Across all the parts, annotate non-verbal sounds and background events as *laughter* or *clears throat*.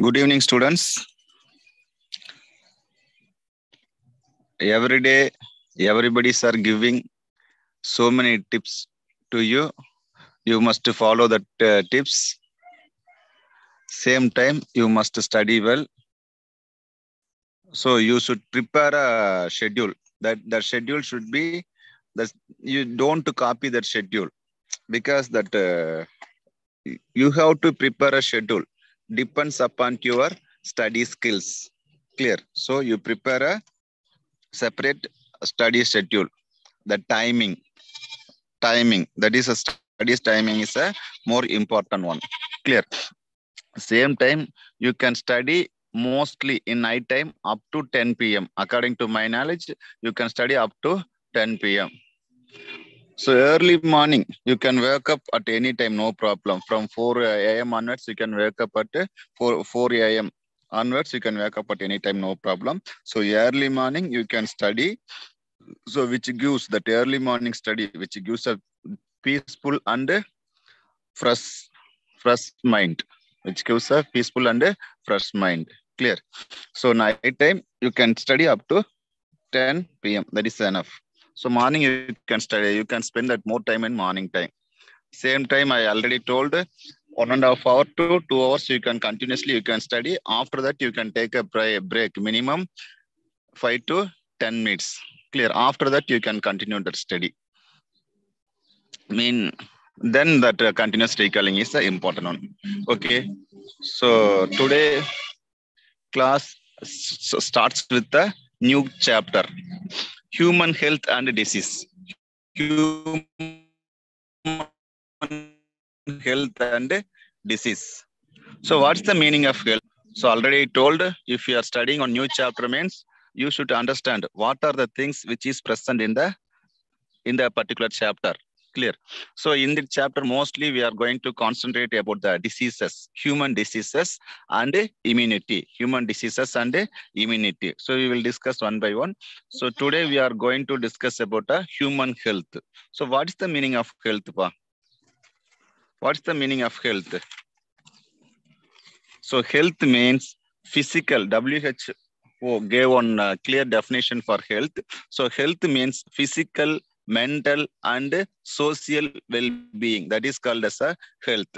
Good evening, students. Every day, everybody's are giving so many tips to you. You must follow that uh, tips. Same time, you must study well. So you should prepare a schedule. That the schedule should be that you don't copy that schedule. Because that uh, you have to prepare a schedule. Depends upon your study skills. Clear? So you prepare a separate study schedule. The timing. Timing. That is a studies timing is a more important one. Clear same time you can study mostly in night time up to 10 p.m according to my knowledge you can study up to 10 p.m so early morning, you can wake up at any time, no problem. From 4 a.m. onwards, you can wake up at 4, 4 a.m. onwards, you can wake up at any time, no problem. So early morning, you can study. So which gives that early morning study, which gives a peaceful and fresh, fresh mind, which gives a peaceful and a fresh mind. Clear. So night time, you can study up to 10 p.m. That is enough. So morning you can study, you can spend that more time in morning time. Same time I already told one and a half hour to two hours you can continuously you can study. After that you can take a break minimum five to 10 minutes. Clear. After that you can continue that study. I mean then that uh, continuous recalling is the important one. Okay. So today class starts with the new chapter human health and disease. Human health and disease. So what's the meaning of health? So already told if you are studying on new chapter means you should understand what are the things which is present in the in the particular chapter clear. So in the chapter mostly we are going to concentrate about the diseases human diseases and immunity human diseases and immunity. So we will discuss one by one. So today we are going to discuss about a human health. So what is the meaning of health pa? what's the meaning of health? So health means physical who gave one uh, clear definition for health. So health means physical mental and social well-being. That is called as a health.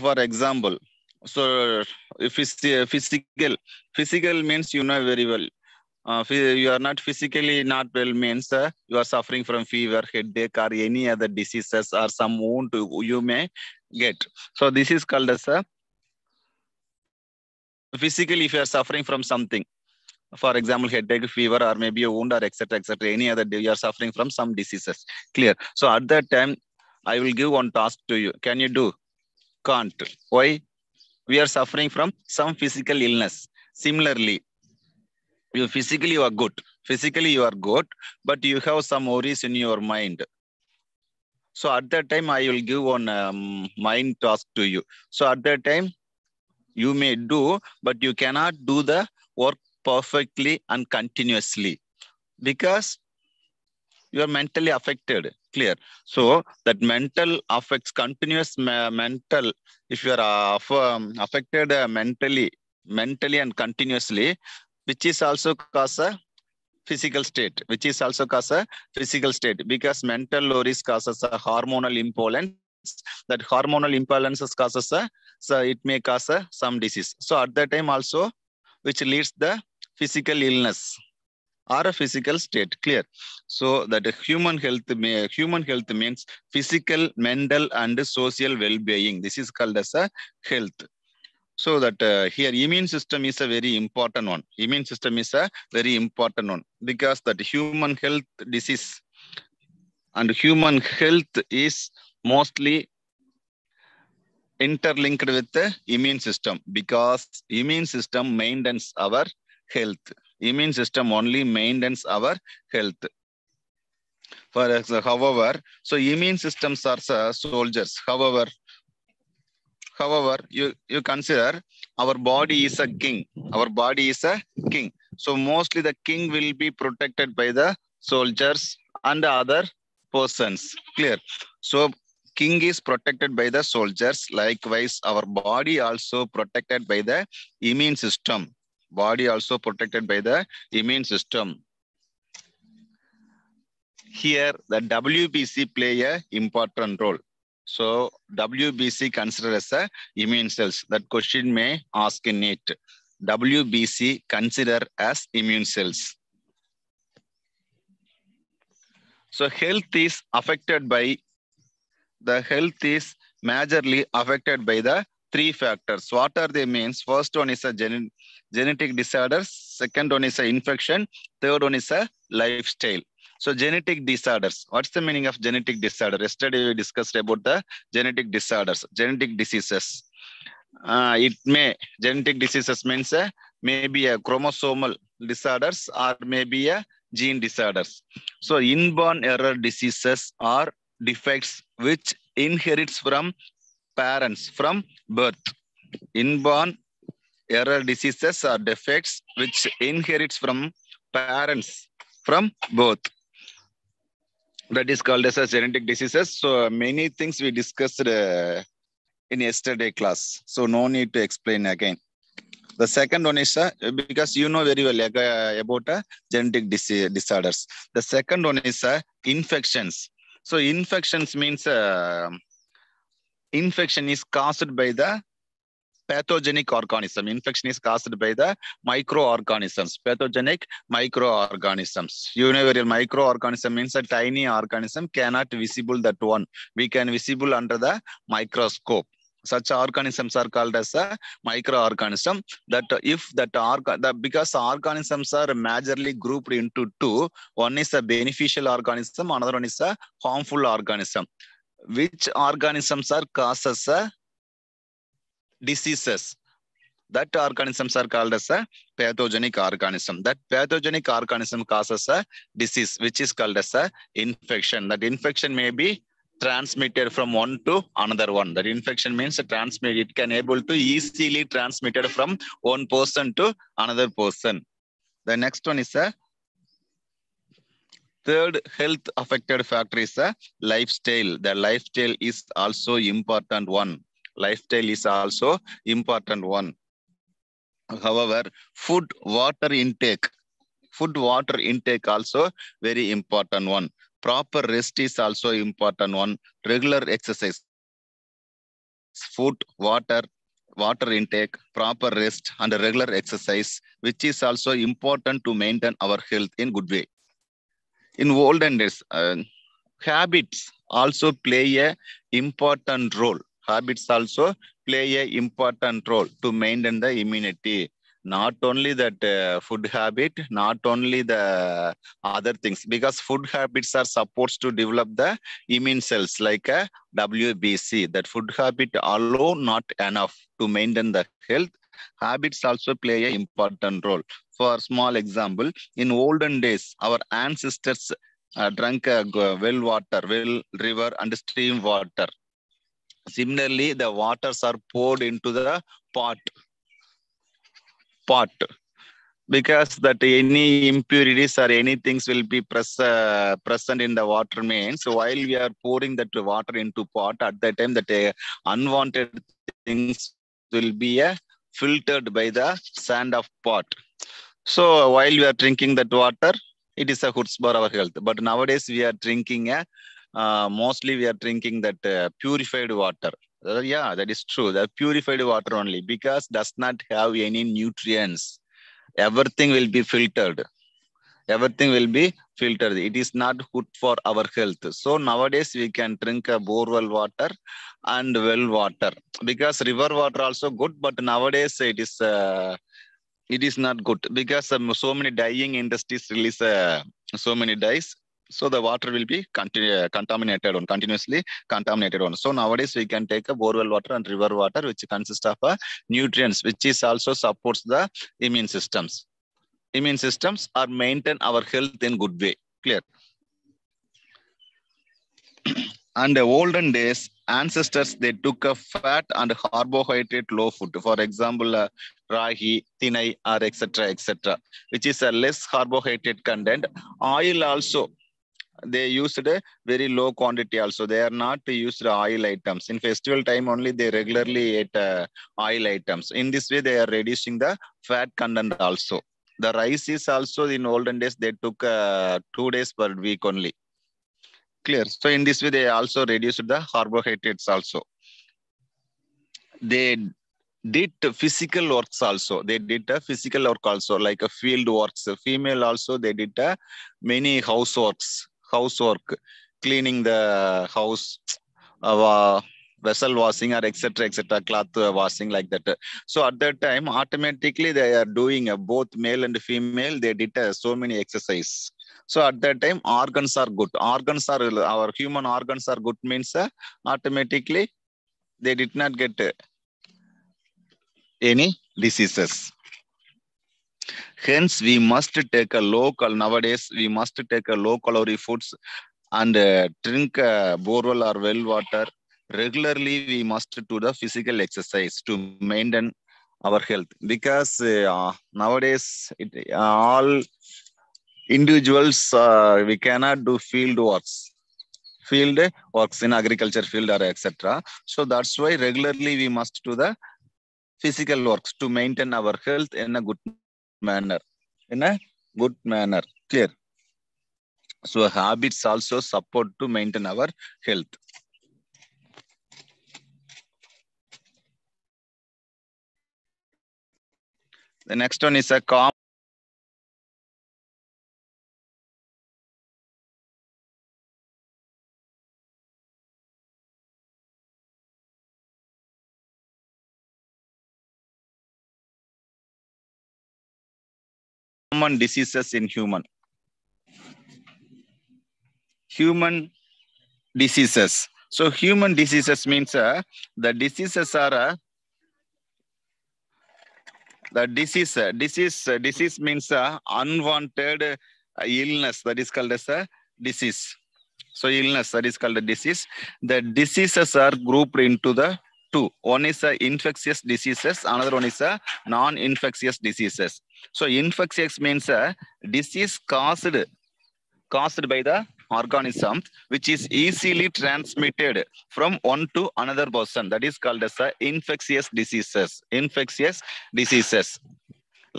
For example so if it's uh, physical physical means you know very well. Uh, you are not physically not well means uh, you are suffering from fever headache or any other diseases or some wound you may get. So this is called as a physically if you are suffering from something for example, headache, fever, or maybe a wound, or etc., etc. Any other day you are suffering from some diseases. Clear. So at that time, I will give one task to you. Can you do? Can't. Why? We are suffering from some physical illness. Similarly, you physically you are good. Physically you are good, but you have some worries in your mind. So at that time, I will give one um, mind task to you. So at that time, you may do, but you cannot do the work perfectly and continuously because you are mentally affected clear? So that mental affects continuous mental if you are um, affected uh, mentally mentally and continuously which is also cause a physical state which is also cause a physical state because mental worries causes a hormonal imbalance. That hormonal imbalances causes a so it may cause a, some disease. So at that time also which leads the physical illness or a physical state. Clear. So that human health, may, human health means physical, mental, and social well-being. This is called as a health. So that uh, here immune system is a very important one. Immune system is a very important one because that human health disease and human health is mostly interlinked with the immune system because immune system maintains our health. Immune system only maintains our health. For however so immune systems are soldiers. However however you you consider our body is a king. Our body is a king. So mostly the king will be protected by the soldiers and other persons. Clear? So king is protected by the soldiers. Likewise our body also protected by the immune system body also protected by the immune system. Here the wbc play a important role. So wbc considered as a immune cells. That question may ask in NEET. Wbc consider as immune cells. So health is affected by the health is majorly affected by the three factors. What are they means? First one is a gen genetic disorders. Second one is a infection. Third one is a lifestyle. So genetic disorders. What's the meaning of genetic disorder? Yesterday we discussed about the genetic disorders, genetic diseases. Uh, it may genetic diseases means uh, maybe a chromosomal disorders or maybe a gene disorders. So inborn error diseases are defects which inherits from parents from birth. Inborn error diseases are defects which inherits from parents from birth. That is called as a genetic diseases. So many things we discussed uh, in yesterday class. So no need to explain again. The second one is uh, because you know very well uh, about uh, genetic dis disorders. The second one is uh, infections. So infections means uh, infection is caused by the pathogenic organism. Infection is caused by the microorganisms, pathogenic microorganisms. Very microorganism means a tiny organism cannot visible that one. We can visible under the microscope. Such organisms are called as a microorganism. That if that organ, that because organisms are majorly grouped into two, one is a beneficial organism, another one is a harmful organism. Which organisms are causes a diseases. That organisms are called as a pathogenic organism. That pathogenic organism causes a disease, which is called as a infection. That infection may be transmitted from one to another one. That infection means transmit. It can able to easily transmitted from one person to another person. The next one is a third health affected factor is a lifestyle. The lifestyle is also important one lifestyle is also important one. However, food, water intake, food, water intake also very important one. Proper rest is also important one. Regular exercise, food, water, water intake, proper rest, and regular exercise, which is also important to maintain our health in good way. In olden days, uh, habits also play a important role habits also play a important role to maintain the immunity. Not only that uh, food habit not only the other things because food habits are supposed to develop the immune cells like a wbc that food habit alone not enough to maintain the health. Habits also play a important role. For small example in olden days our ancestors uh, drank uh, well water well river and stream water Similarly, the waters are poured into the pot. Pot. Because that any impurities or any things will be pres uh, present in the water means so while we are pouring that water into pot at that time that uh, unwanted things will be uh, filtered by the sand of pot. So while we are drinking that water, it is a good for our health. But nowadays we are drinking a uh, mostly we are drinking that uh, purified water. Uh, yeah, that is true. The purified water only because does not have any nutrients. everything will be filtered everything will be filtered it is not good for our health so nowadays we can drink a borewell water and well water because river water also good but nowadays it is it is not good because um, so many dyeing industries release so many dyes so the water will be continue, contaminated on continuously contaminated on. So nowadays we can take a borewell water and river water which consists of uh, nutrients which is also supports the immune systems. Immune systems are maintain our health in good way. Clear? *clears throat* And the olden days ancestors they took a fat and carbohydrate low food. For example uh, ragi thinai or etc etc which is a less carbohydrate content. Oil also they used a very low quantity also. They are not used oil items. In festival time only they regularly ate uh, oil items. In this way they are reducing the fat content also. The rice is also in olden days they took uh, two days per week only. Clear? So in this way they also reduced the carbohydrates also. They did physical works also. They did a physical work also like a field works. Female also they did a many houseworks housework cleaning the house uh, vessel washing or etc etc cloth washing like that. So at that time automatically they are doing both male and female they did uh, so many exercise. So at that time organs are good. Organs are our human organs are good means uh, automatically they did not get uh, any diseases hence we must take a local nowadays we must take a low calorie foods and uh, drink uh, borewell or well water. Regularly we must do the physical exercise to maintain our health. Because uh, nowadays it, all individuals uh, we cannot do field works. Field works in agriculture field or etc so that's why regularly we must do the physical works to maintain our health in a good manner. In a good manner. Clear? So habits also support to maintain our health. The next one is a calm common diseases in human. Human diseases. So human diseases means uh, the diseases are uh, the disease uh, disease uh, disease means uh, unwanted uh, illness. That is called as a disease. So illness that is called a disease. The diseases are grouped into the two one is uh, infectious diseases another one is uh, non-infectious diseases. So infectious means a disease caused caused by the organism which is easily transmitted from one to another person. That is called as a infectious diseases infectious diseases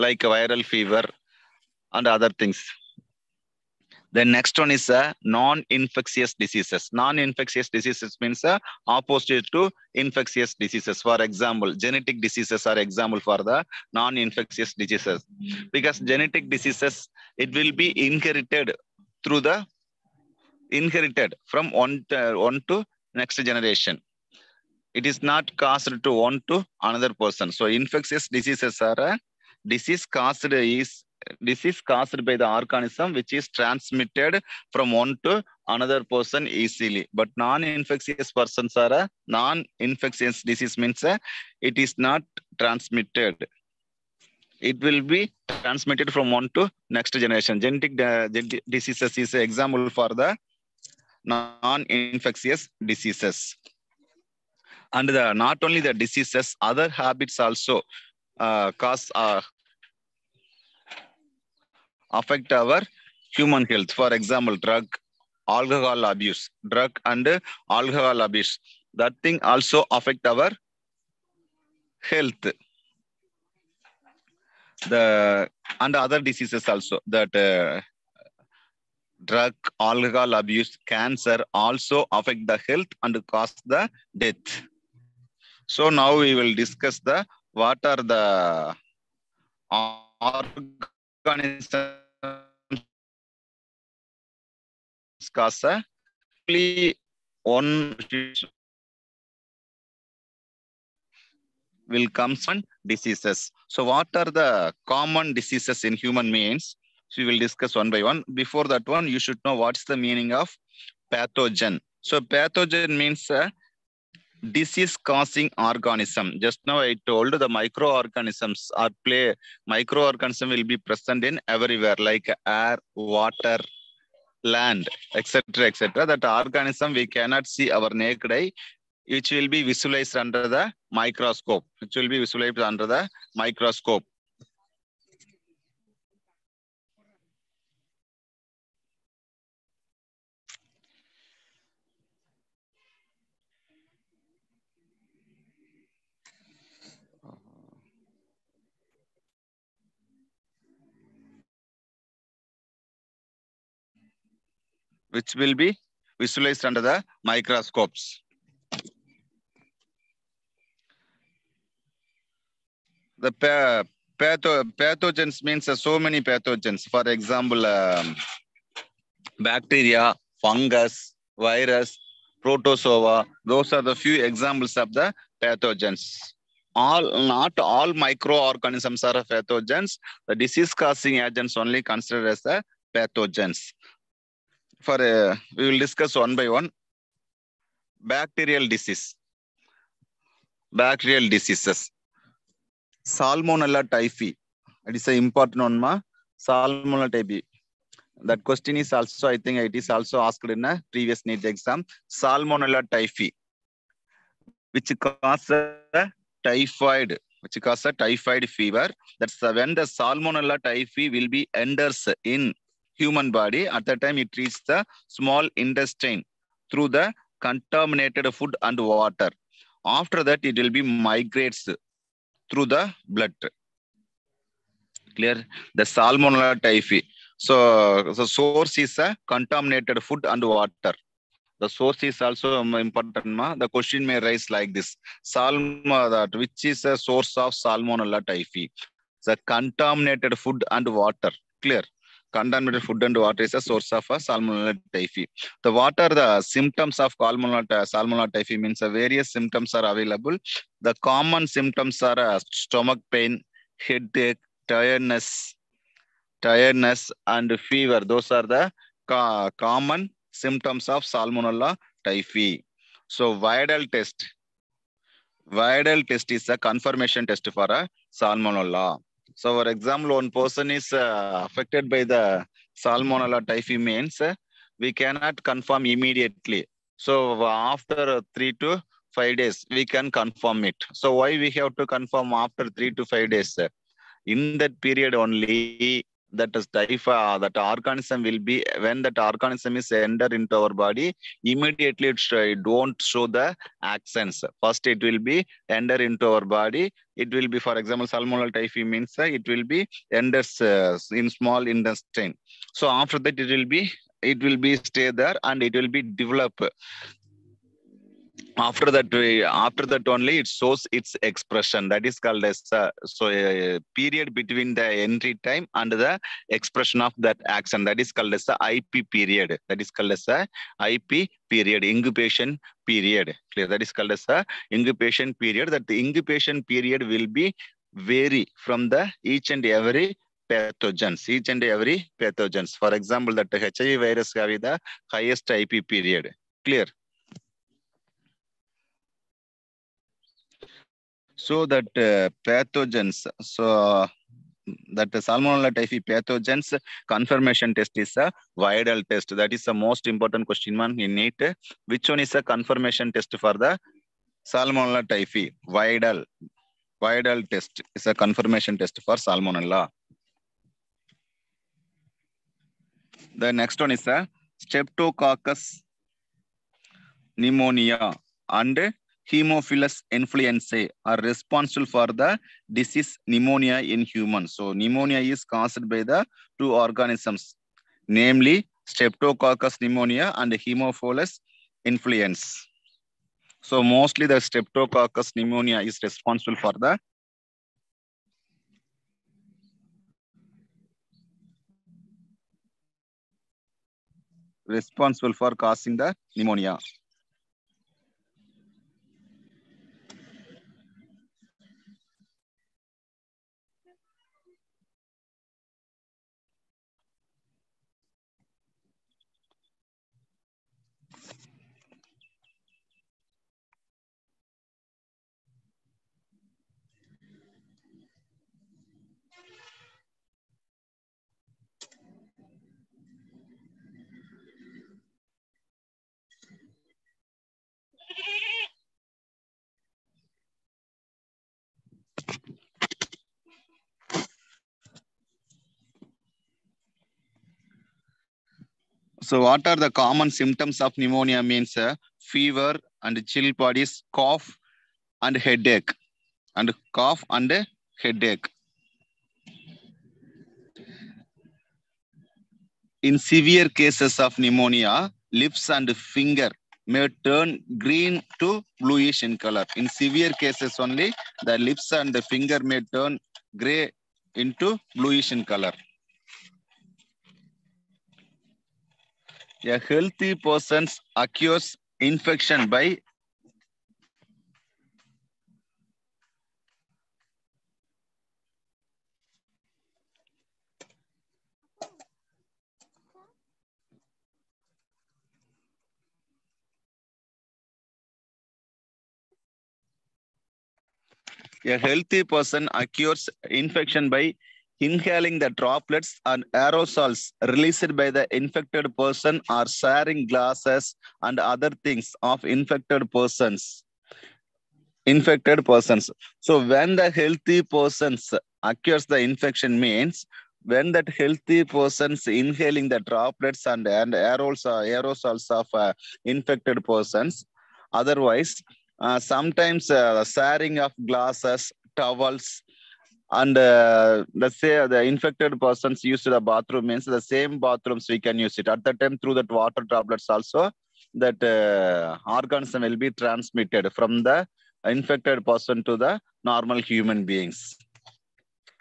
like viral fever and other things the next one is a non-infectious diseases. Non-infectious diseases means a opposite to infectious diseases. For example genetic diseases are example for the non-infectious diseases. Because genetic diseases it will be inherited through the inherited from one to, one to next generation. It is not caused to one to another person. So infectious diseases are a disease caused is disease caused by the organism which is transmitted from one to another person easily. But non-infectious persons are a non-infectious disease means uh, it is not transmitted. It will be transmitted from one to next generation. Genetic uh, diseases is an example for the non-infectious diseases. And the not only the diseases other habits also uh, cause uh, affect our human health. For example drug alcohol abuse drug and alcohol abuse. That thing also affect our health. The and other diseases also that uh, drug alcohol abuse cancer also affect the health and cause the death. So now we will discuss the what are the organisms cause a only one will come from diseases. So what are the common diseases in human beings? So we will discuss one by one. Before that one, you should know what's the meaning of pathogen. So pathogen means a disease causing organism. Just now I told the microorganisms are play, microorganism will be present in everywhere like air, water, land, etc., etc. That organism we cannot see our naked eye, which will be visualized under the microscope. Which will be visualized under the microscope. Which will be visualized under the microscopes. The patho pathogens means uh, so many pathogens. For example, um, bacteria, fungus, virus, protozoa. Those are the few examples of the pathogens. All, not all microorganisms are pathogens. The disease-causing agents only considered as the pathogens for uh, we will discuss one by one. Bacterial disease. Bacterial diseases. Salmonella typhi it is an important one ma. Salmonella typhi that question is also i think it is also asked in a previous NEET exam. Salmonella typhi which causes typhoid. Which causes typhoid fever. That's when the salmonella typhi will be enters in human body. At that time, it reaches the small intestine through the contaminated food and water. After that, it will be migrates through the blood. Clear? The salmonella typhi. So the source is a contaminated food and water. The source is also important. Ma. The question may rise like this: Salma, that which is a source of salmonella typhi? The contaminated food and water. Clear? Contaminated food and water is a source of a salmonella typhi. The what are the symptoms of salmonella, salmonella typhi means uh, various symptoms are available. The common symptoms are uh, stomach pain, headache, tiredness, tiredness and fever. Those are the common symptoms of salmonella typhi. So Widal test. Widal test is a confirmation test for a salmonella. So, for example, one person is uh, affected by the Salmonella typhi means we cannot confirm immediately. So, after three to five days, we can confirm it. So, why we have to confirm after three to five days? In that period only, that is typha, that organism will be, when that organism is enter into our body, immediately it, it won't show the accents. First, it will be enter into our body. It will be, for example, salmonella typhi means uh, it will be enters uh, in small intestine. So after that, it will be it will be stay there and it will be develop after that after that only it shows its expression. That is called as uh, so a period between the entry time and the expression of that action. That is called as the ip period. That is called as a ip period incubation period. Clear? That is called as a incubation period. That the incubation period will be vary from the each and every pathogens each and every pathogens. For example that hiv virus have the highest ip period. Clear so that uh, pathogens so that the salmonella typhi pathogens confirmation test is a viral test that is the most important question one in it which one is a confirmation test for the salmonella typhi viral viral test is a confirmation test for salmonella the next one is a streptococcus pneumonia and Haemophilus influenzae are responsible for the disease pneumonia in humans. So pneumonia is caused by the two organisms, namely streptococcus pneumonia and Haemophilus influenzae. So mostly the streptococcus pneumonia is responsible for the responsible for causing the pneumonia. So what are the common symptoms of pneumonia means uh, fever and chill bodies, cough and headache and cough and headache. In severe cases of pneumonia, lips and finger may turn green to bluish in color. In severe cases only, the lips and the finger may turn gray into bluish in color. A healthy person's acquires infection by A healthy person acquires infection by inhaling the droplets and aerosols released by the infected person or sharing glasses and other things of infected persons. Infected persons. So when the healthy persons acquires the infection means when that healthy persons inhaling the droplets and, and aerosols, aerosols of uh, infected persons. Otherwise, uh, sometimes uh, sharing of glasses, towels, and uh, let's say the infected persons used the bathroom means the same bathrooms we can use it. At that time through that water droplets also that uh, organism will be transmitted from the infected person to the normal human beings.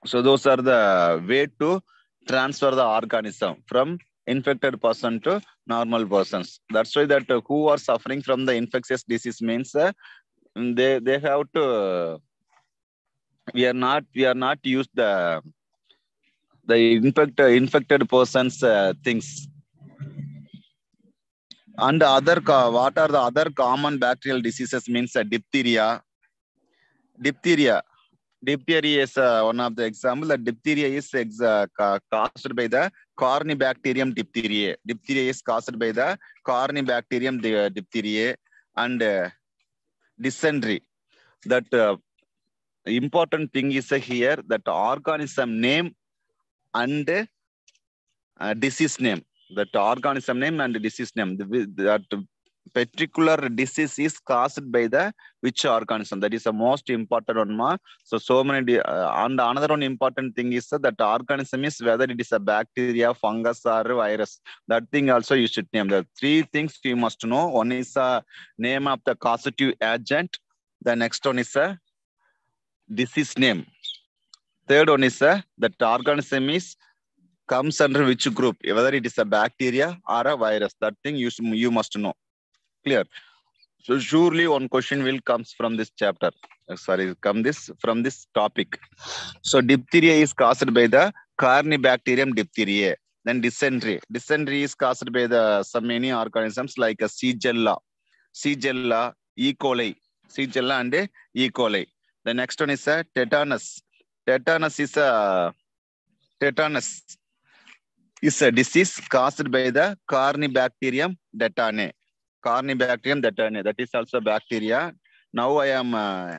So those are the way to transfer the organism from infected person to normal persons. That's why that uh, who are suffering from the infectious disease means uh, they they have to we are not we are not used the the infect, infected persons uh, things. And other what are the other common bacterial diseases means uh, diphtheria. Diphtheria. Diphtheria is uh, one of the example. Diphtheria is uh, caused by the corynebacterium diphtheriae. Diphtheria is caused by the corynebacterium diphtheriae. And uh, dysentery. That uh, important thing is here that organism name and uh, disease name. That organism name and disease name. That particular disease is caused by the which organism? That is the most important one ma. So so many uh, and another one important thing is that organism is whether it is a bacteria fungus or virus. That thing also you should name. The three things you must know. One is a name of the causative agent. The next one is a disease name. Third one is a that organism is comes under which group? Whether it is a bacteria or a virus that thing you, you must know. Clear? So surely one question will comes from this chapter. Uh, sorry come this from this topic. So diphtheria is caused by the corynebacterium diphtheriae. Then dysentery. Dysentery is caused by the some many organisms like a Shigella Shigella E. coli. Shigella and E. coli the next one is a tetanus. Tetanus is a tetanus is a disease caused by the corynebacterium tetani corynebacterium tetani that is also bacteria. Now i am uh,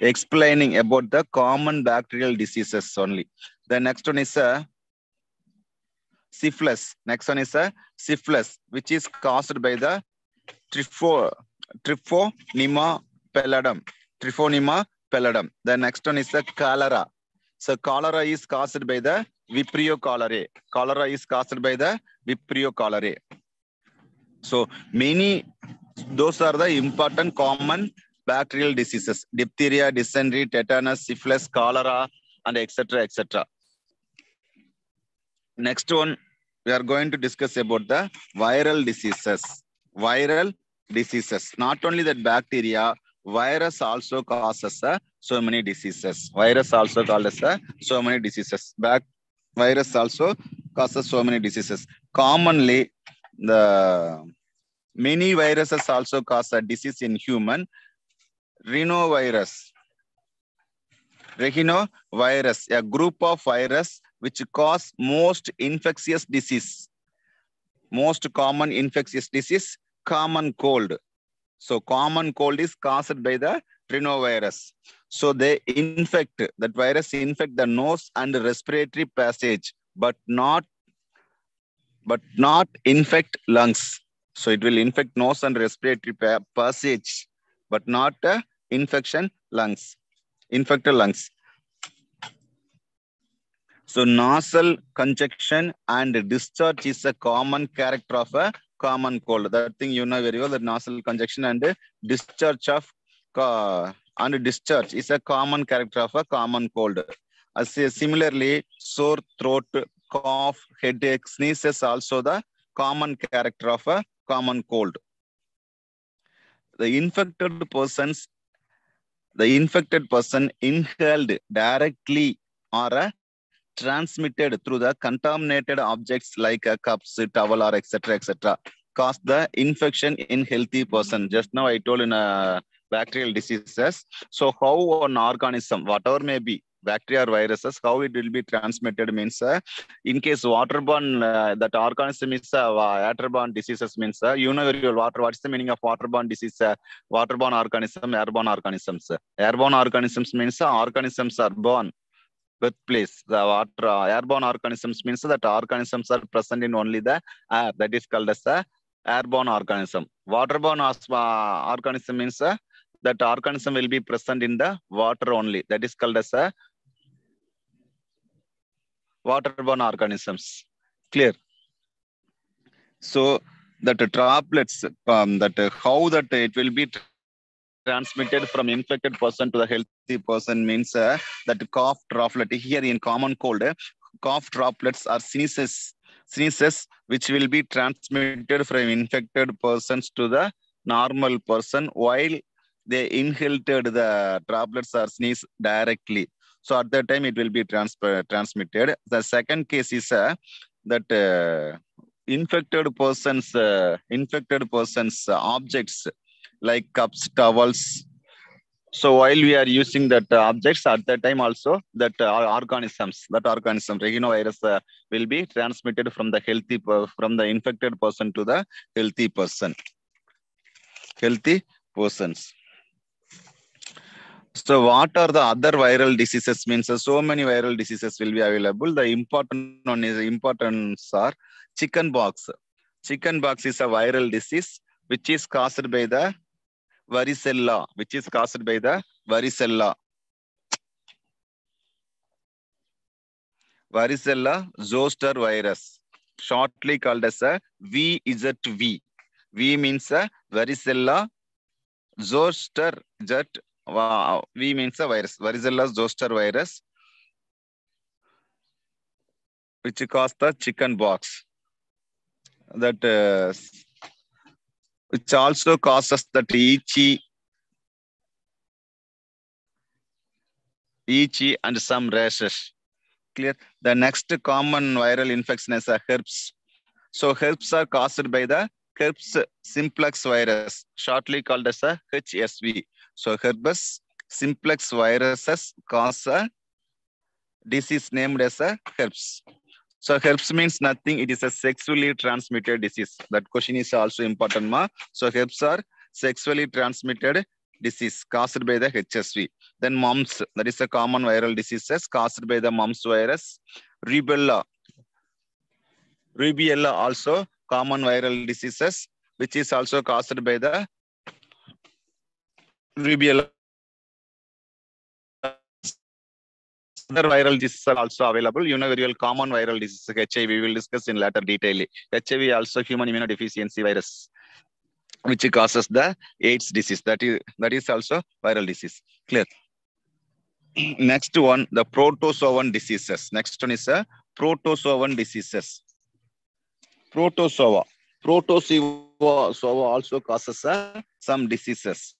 explaining about the common bacterial diseases only. The next one is a syphilis. Next one is a syphilis which is caused by the tripho Treponema pallidum Treponema pallidum the next one is the cholera so cholera is caused by the Vibrio cholerae. Cholera is caused by the Vibrio cholerae. So many, those are the important common bacterial diseases. Diphtheria, dysentery, tetanus, syphilis, cholera, and etc. etc. Next one, we are going to discuss about the viral diseases. Viral diseases. Not only that bacteria, virus also causes uh, so many diseases. Virus also causes uh, so many diseases. Back virus also causes so many diseases. Commonly, the many viruses also cause a disease in human. Rhinovirus. Rhinovirus, a group of virus which cause most infectious disease. Most common infectious disease, common cold. So common cold is caused by the rhinovirus. So they infect, that virus infect the nose and respiratory passage, but not, but not infect lungs. So it will infect nose and respiratory pa passage, but not uh, infection lungs, infected lungs. So nasal congestion and discharge is a common character of a common cold. That thing you know very well, that nasal congestion and discharge of uh, and discharge is a common character of a common cold. As similarly, sore throat, cough, headache, sneezes also the common character of a common cold. The infected persons, the infected person inhaled directly or a transmitted through the contaminated objects like a cups, towel, or etc. etc. cause the infection in healthy person. Just now I told in a bacterial diseases. So how an organism, whatever may be, bacteria or viruses, how it will be transmitted means, uh, in case waterborne, uh, that organism is uh, waterborne diseases means, uh, you know very well water, what's the meaning of waterborne disease? Uh, waterborne organism, airborne organisms. Airborne organisms means uh, organisms are born birthplace. The water, uh, airborne organisms means that organisms are present in only the air. That is called as a airborne organism. Waterborne uh, organism means uh, that organism will be present in the water only. That is called as a waterborne organisms. Clear? So that droplets, um, that uh, how that it will be transmitted from infected person to the healthy person means uh, that cough droplet here in common cold, uh, cough droplets are sneezes, sneezes which will be transmitted from infected persons to the normal person while they inhaled the droplets or sneeze directly. So at that time it will be trans transmitted. The second case is uh, that uh, infected persons, uh, infected persons objects like cups, towels. So while we are using that uh, objects at that time also that uh, organisms, that organism, rhinovirus uh, will be transmitted from the healthy, from the infected person to the healthy person. Healthy persons. So what are the other viral diseases means uh, so many viral diseases will be available. The important one is importance are chicken pox. Chicken pox is a viral disease which is caused by the varicella, which is caused by the varicella. Varicella zoster virus, shortly called as a VZV. V means a varicella zoster jet. V means a virus. Varicella zoster virus, which caused the chicken pox. That uh, which also causes that itchy, itchy and some rashes. Clear? The next common viral infection is a herpes. So herpes are caused by the herpes simplex virus, shortly called as a HSV. So herpes simplex viruses cause a disease named as a herpes. So herpes means nothing. It is a sexually transmitted disease. That question is also important. Ma. So herpes are sexually transmitted disease caused by the HSV. Then mumps, that is a common viral diseases caused by the mumps virus. Rubella. Rubella also common viral diseases, which is also caused by the rubella other viral diseases are also available. You know common viral disease HIV. We will discuss in later detail. HIV also human immunodeficiency virus, which causes the AIDS disease. That is that is also viral disease. Clear. *clears throat* Next one, the protozoan diseases. Next one is a protozoan diseases. protozoa. Protozoa also causes uh, some diseases.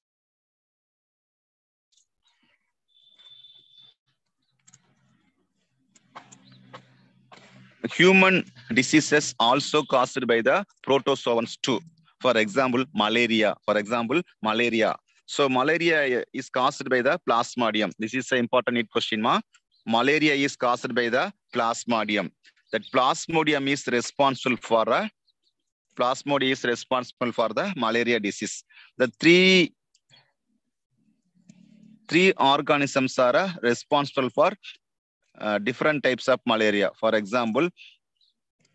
Human diseases also caused by the protozoans too. For example, malaria. For example, malaria. So malaria is caused by the plasmodium. This is an important question. Ma. Malaria is caused by the plasmodium. That plasmodium is responsible for a plasmodium is responsible for the malaria disease. The three three organisms are responsible for uh, different types of malaria. For example,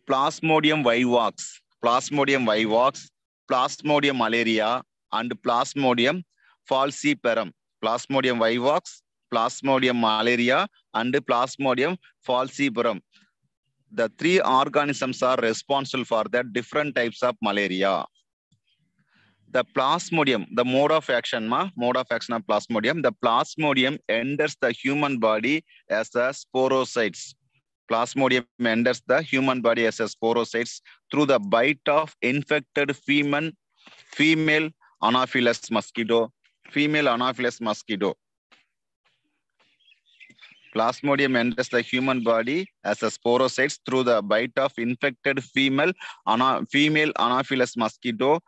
Plasmodium vivax, Plasmodium vivax, Plasmodium malaria, and Plasmodium falciparum. Plasmodium vivax, Plasmodium malaria, and Plasmodium falciparum. The three organisms are responsible for the different types of malaria. The plasmodium, the mode of action, ma, mode of action of plasmodium, the plasmodium enters the human body as a sporozoites. Plasmodium enters the human body as a sporozoites through the bite of infected female, female Anopheles mosquito, female Anopheles mosquito. Plasmodium enters the human body as a sporozoites through the bite of infected female, ana, female Anopheles mosquito.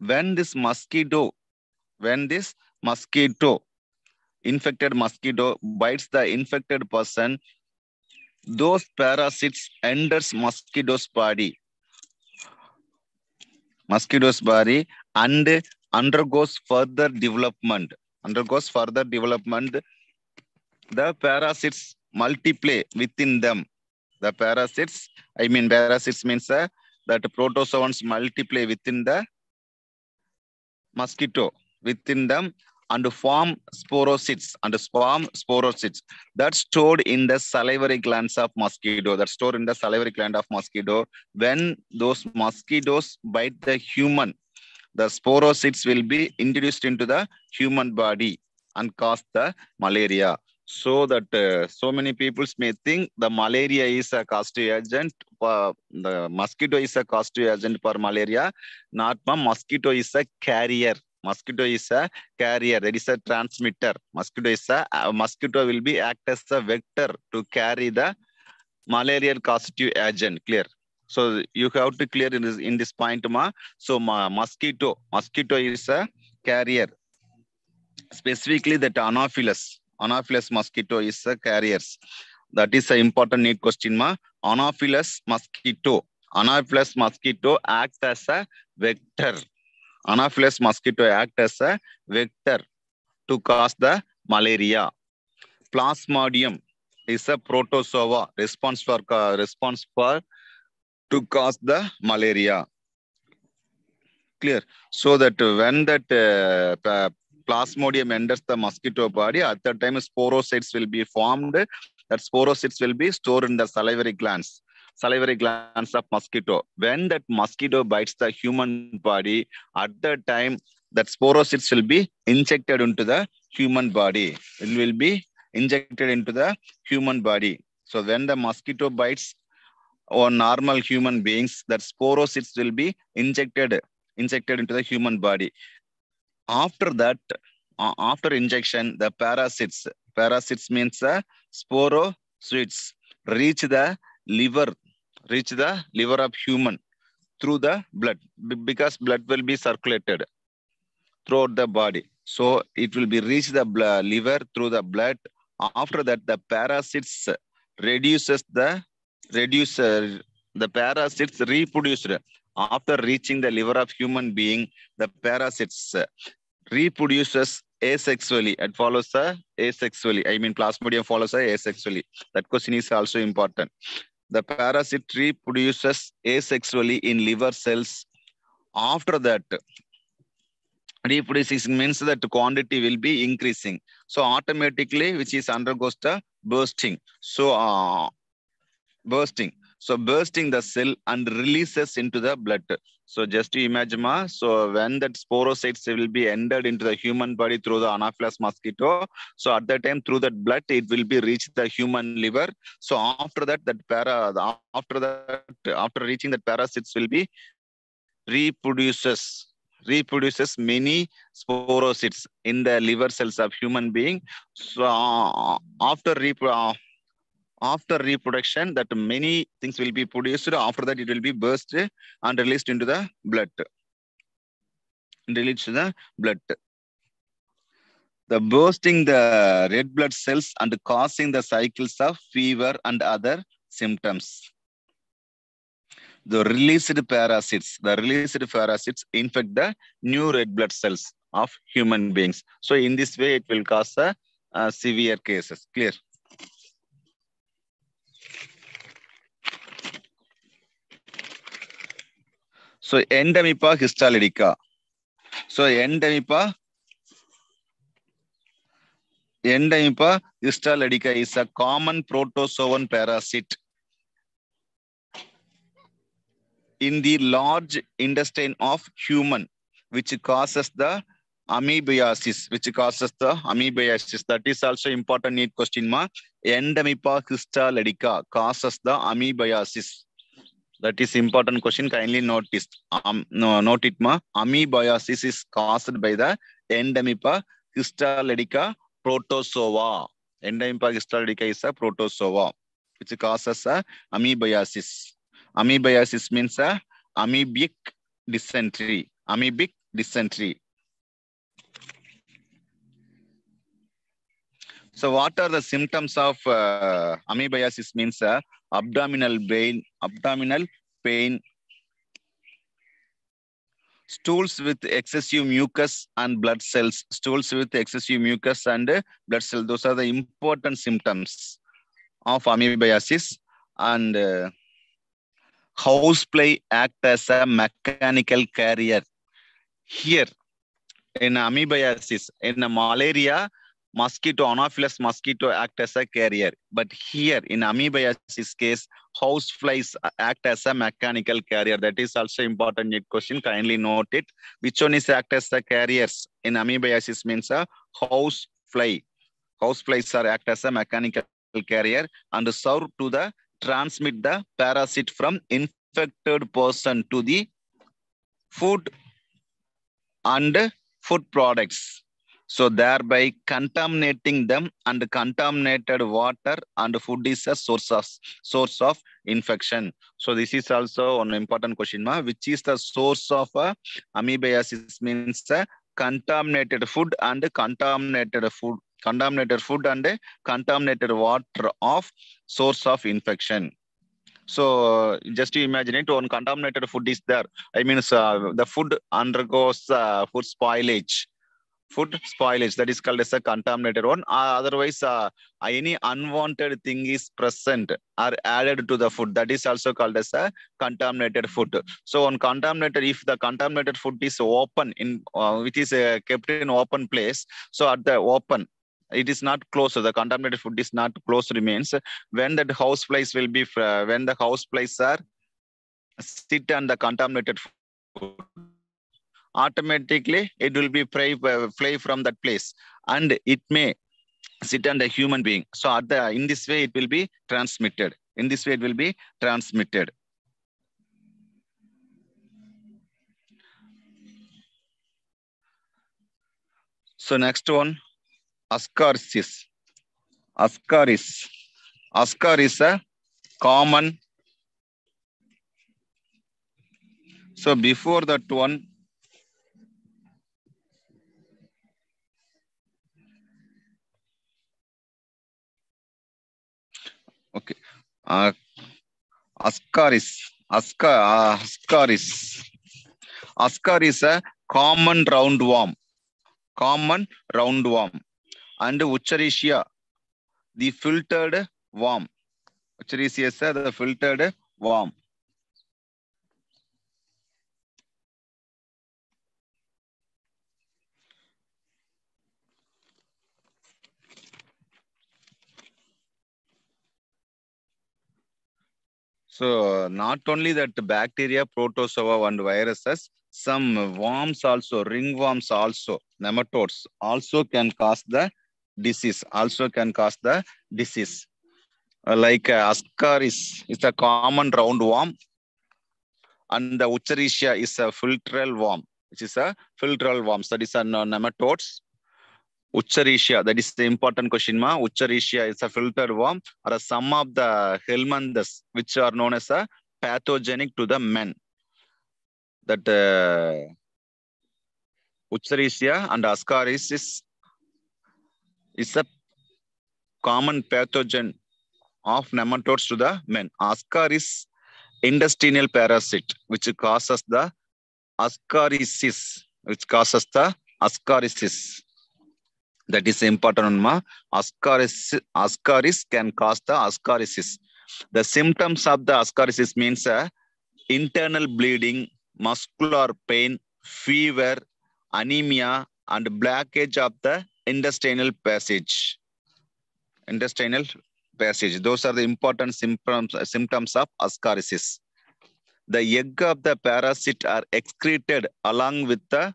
When this mosquito, when this mosquito, infected mosquito bites the infected person, those parasites enters mosquito's body, mosquito's body and undergoes further development, undergoes further development. The parasites multiply within them. The parasites, I mean, parasites means uh, that protozoans multiply within the mosquito, within them, and form sporozoites and form sporozoites that's stored in the salivary glands of mosquito. That's stored in the salivary gland of mosquito. When those mosquitoes bite the human, the sporozoites will be introduced into the human body and cause the malaria so that uh, so many people may think the malaria is a causative agent for the mosquito is a causative agent for malaria not ma mosquito is a carrier. Mosquito is a carrier there is a transmitter. Mosquito is a uh, mosquito will be act as a vector to carry the malarial causative agent clear? So you have to clear in this in this point ma. So ma, mosquito mosquito is a carrier. Specifically that anopheles Anopheles mosquito is a carriers. That is an important need question. Ma. Anopheles mosquito. Anopheles mosquito act as a vector. Anopheles mosquito act as a vector to cause the malaria. Plasmodium is a protozoa response for uh, response for to cause the malaria. Clear. So that when that uh, plasmodium enters the mosquito body, at that time sporozoites will be formed. That sporozoites will be stored in the salivary glands, salivary glands of mosquito. When that mosquito bites the human body, at that time that sporozoites will be injected into the human body. It will be injected into the human body. So when the mosquito bites or normal human beings, that sporozoites will be injected injected into the human body after that, uh, after injection, the parasites, parasites means uh, sporozoites reach the liver, reach the liver of human through the blood because blood will be circulated throughout the body. So it will be reach the liver through the blood. After that, the parasites reduces the reduce uh, the parasites reproduced after reaching the liver of human being. The parasites reproduces asexually. It follows the asexually. I mean, plasmodium follows the asexually. That question is also important. The parasite reproduces asexually in liver cells. After that, reproducing means that quantity will be increasing. So automatically, which is undergoes the bursting. So uh, bursting. So bursting the cell and releases into the blood. So just to imagine, ma, so when that sporozoites will be entered into the human body through the Anopheles mosquito, so at that time through that blood, it will be reached the human liver. So after that, that para, after that, after reaching that parasites will be reproduces reproduces many sporozoites in the liver cells of human being. So uh, after uh, after reproduction, that many things will be produced. After that, it will be burst and released into the blood. Released the blood. The bursting the red blood cells and causing the cycles of fever and other symptoms the released parasites, the released parasites infect the new red blood cells of human beings. So in this way, it will cause a, a severe cases. Clear? So Endemipa histolytica. So Endemipa Endemipa histolytica is a common protozoan parasite in the large intestine of human, which causes the amoebiasis, which causes the amoebiasis. That is also important need question ma. Endemipa histolytica causes the amoebiasis. That is important question. Kindly notice. Um, no, note it ma. Amoebiasis is caused by the Entamoeba histolytica protozoa. Entamoeba histolytica is a protozoa, which causes a amoebiasis. Amoebiasis means a amoebic dysentery. Amoebic dysentery. So what are the symptoms of uh, amoebiasis means uh, abdominal pain, abdominal pain, stools with excessive mucus and blood cells, stools with excessive mucus and uh, blood cells. Those are the important symptoms of amoebiasis. And uh, housefly act as a mechanical carrier. Here, in amoebiasis, in malaria, mosquito, Anopheles mosquito act as a carrier. But here, in amoebiasis case, houseflies act as a mechanical carrier. That is also important Yet question. Kindly note it. Which one is act as a carriers? In amoebiasis means a house housefly. Houseflies are act as a mechanical carrier and serve to the transmit the parasite from infected person to the food and food products. So thereby contaminating them and contaminated water and food is a source of source of infection. So this is also an important question, ma, which is the source of uh, amoebiasis means uh, contaminated food and contaminated food contaminated food and contaminated water of source of infection. So just to imagine it, one contaminated food is there. I mean, the food undergoes uh, food spoilage. Food spoilage, that is called as a contaminated one. Uh, otherwise, uh, any unwanted thing is present or added to the food. That is also called as a contaminated food. So on contaminated, if the contaminated food is open in, uh, which is uh, kept in open place, so at the open, it is not closed so the contaminated food is not closed remains when that house flies will be uh, when the house flies are sit on the contaminated food automatically it will be fly, uh, from that place and it may sit on the human being so at the in this way it will be transmitted in this way it will be transmitted so next one ascaris. Ascaris. Ascar is a common. So before that one, uh, uh, the filtered worm. So not only that bacteria, protozoa and viruses, some worms also, ringworms also, nematodes also can cause the disease, also can cause the disease. Uh, like uh, ascaris is a common roundworm and the Wuchereria is a filarial worm, which is a filarial worm. So that is a nematodes. Wuchereria, that is the important question. Ma. Wuchereria is a filarial worm or some of the helminthes, which are known as a pathogenic to the men. That uh, and Ascaris is, is a common pathogen of nematodes to the men. Ascaris intestinal parasite, which causes the ascariasis, which causes the ascariasis. That is important. Ma. Ascaris, ascaris can cause the ascariasis. The symptoms of the ascariasis means uh, internal bleeding, muscular pain, fever, anemia, and blockage of the intestinal passage. Intestinal passage. Those are the important symptoms, symptoms of ascariasis. The egg of the parasite are excreted along with the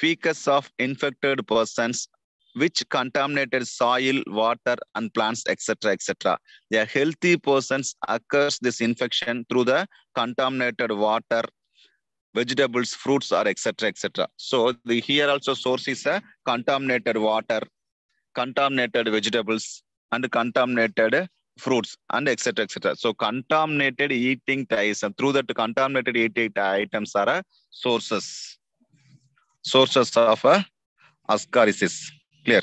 fecus of infected persons which contaminated soil, water, and plants, etc., etc. The healthy persons occurs this infection through the contaminated water, vegetables, fruits, or etc., etc. So the here also source is a contaminated water, contaminated vegetables, and contaminated fruits, and etc., etc. So contaminated eating items, through that contaminated eating items are sources, sources of uh, ascariasis clear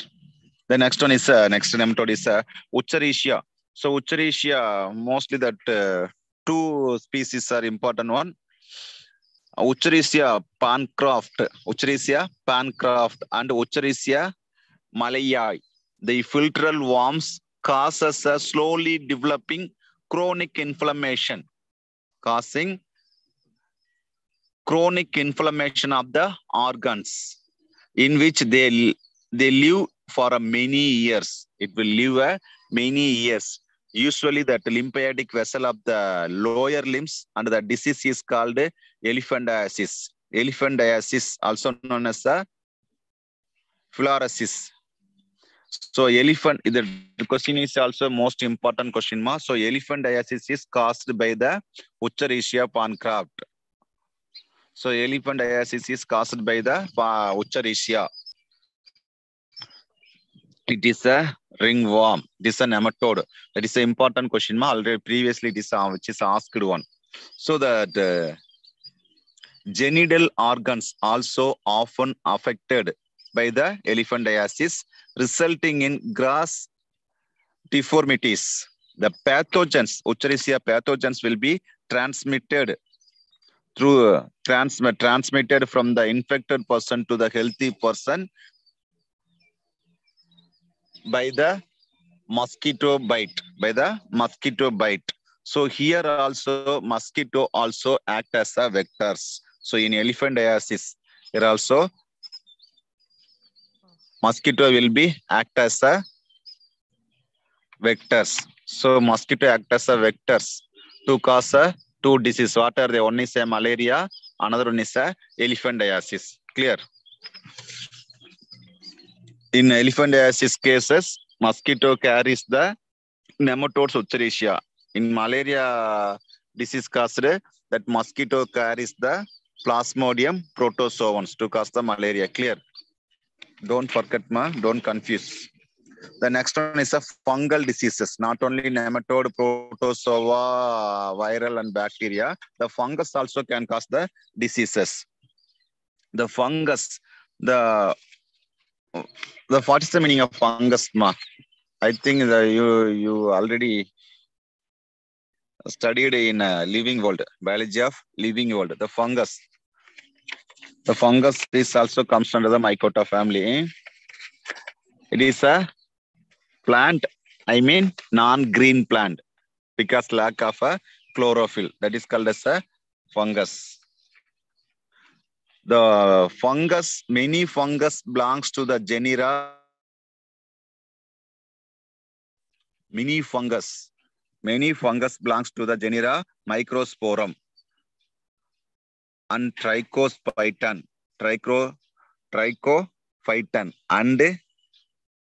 the next one is uh, next nematode is uh. So Wuchereria, mostly that uh, two species are important one. Wuchereria bancrofti, Wuchereria bancrofti and Wuchereria malayi. The filarial worms causes a slowly developing chronic inflammation, causing chronic inflammation of the organs in which they they live for a many years. It will live a many years. Usually that lymphatic vessel of the lower limbs and the disease is called elephantiasis. Elephantiasis also known as a filariasis. So elephant, the question is also most important question mark. So elephantiasis is caused by the Wuchereria bancrofti. So elephantiasis is caused by the uh, Wuchereria it is a ringworm. This is a nematode. That is an important question. Already previously it is which is asked one. So that uh, genital organs also often affected by the elephantiasis, resulting in gross deformities. The pathogens, Wuchereria pathogens will be transmitted through uh, transmit transmitted from the infected person to the healthy person by the mosquito bite, by the mosquito bite. So here also mosquito also act as a vectors. So in elephantiasis, here also mosquito will be act as a vectors. So mosquito act as a vectors to cause a two disease. What are they? One is a malaria, another one is a elephantiasis. Clear? In elephantiasis cases, mosquito carries the nematodes Wuchereria. In malaria disease caused, that mosquito carries the plasmodium protozoans to cause the malaria. Clear? Don't forget, ma. Don't confuse. The next one is a fungal diseases, not only nematode, protozoa, viral and bacteria. The fungus also can cause the diseases. The fungus, the the what is the meaning of fungus ma i think that you you already studied in uh, living world biology of living world the fungus. The fungus is also comes under the mycota family. It is a plant i mean non-green plant because lack of a chlorophyll that is called as a fungus the fungus, many fungus belongs to the genera. Many fungus, Many fungus belongs to the genera Microsporum and Trichosphyton, trichro Trichophyton and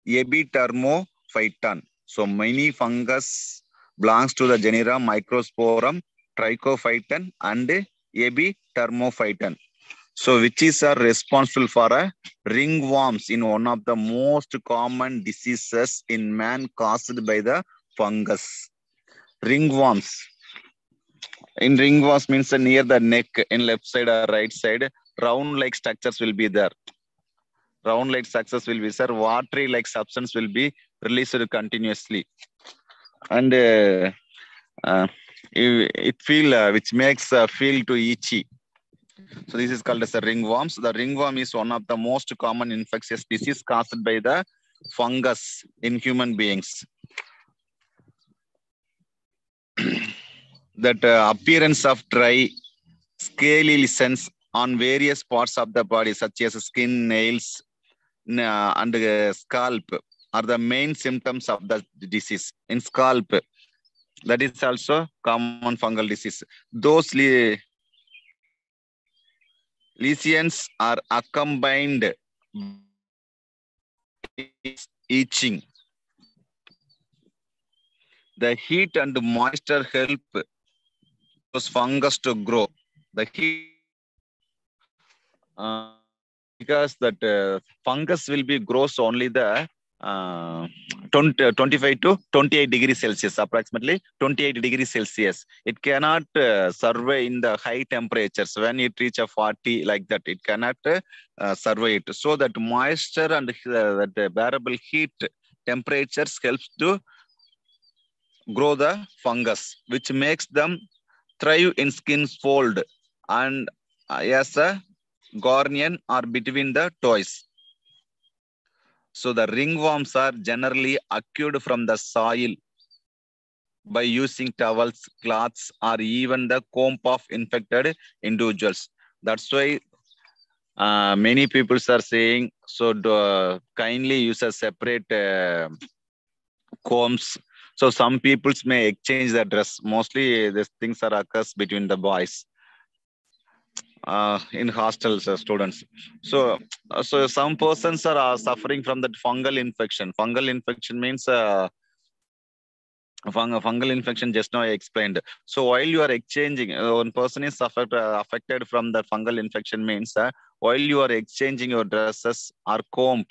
Epitermophyton. So many fungus belongs to the genera Microsporum, Trichophyton and Epitermophyton. So which is are responsible for a ringworms in one of the most common diseases in man caused by the fungus. Ringworms. In ringworms means near the neck in left side or right side, round like structures will be there. Round like structures will be there. watery like substance will be released continuously. And uh, uh, it, it feel uh, which makes uh, feel to itchy. So this is called as a ringworms. The ringworm is one of the most common infectious disease caused by the fungus in human beings. *clears throat* that uh, appearance of dry, scaly lesions on various parts of the body, such as skin, nails, uh, and uh, scalp, are the main symptoms of the disease. In scalp, that is also common fungal disease. Those lesions are accompanied itching. The heat and moisture help those fungus to grow. The heat, uh, because that uh, fungus will be grows only the uh, 20, 25 to 28 degrees Celsius, approximately 28 degrees Celsius. It cannot uh, survive in the high temperatures. When it reach a 40 like that, it cannot uh, survive it. So that moisture and uh, that bearable heat temperatures helps to grow the fungus, which makes them thrive in skin fold and as a gornion or between the toes. So the ringworms are generally acquired from the soil by using towels, cloths, or even the comb of infected individuals. That's why uh, many people are saying, so uh, kindly use a separate uh, combs. So some peoples may exchange the dress. Mostly these things are occurs between the boys. Uh, in hostels uh, students. So uh, so some persons are uh, suffering from that fungal infection. Fungal infection means uh, fung fungal infection just now i explained. So while you are exchanging uh, one person is suffered, affected from the fungal infection means while you are exchanging your dresses or comb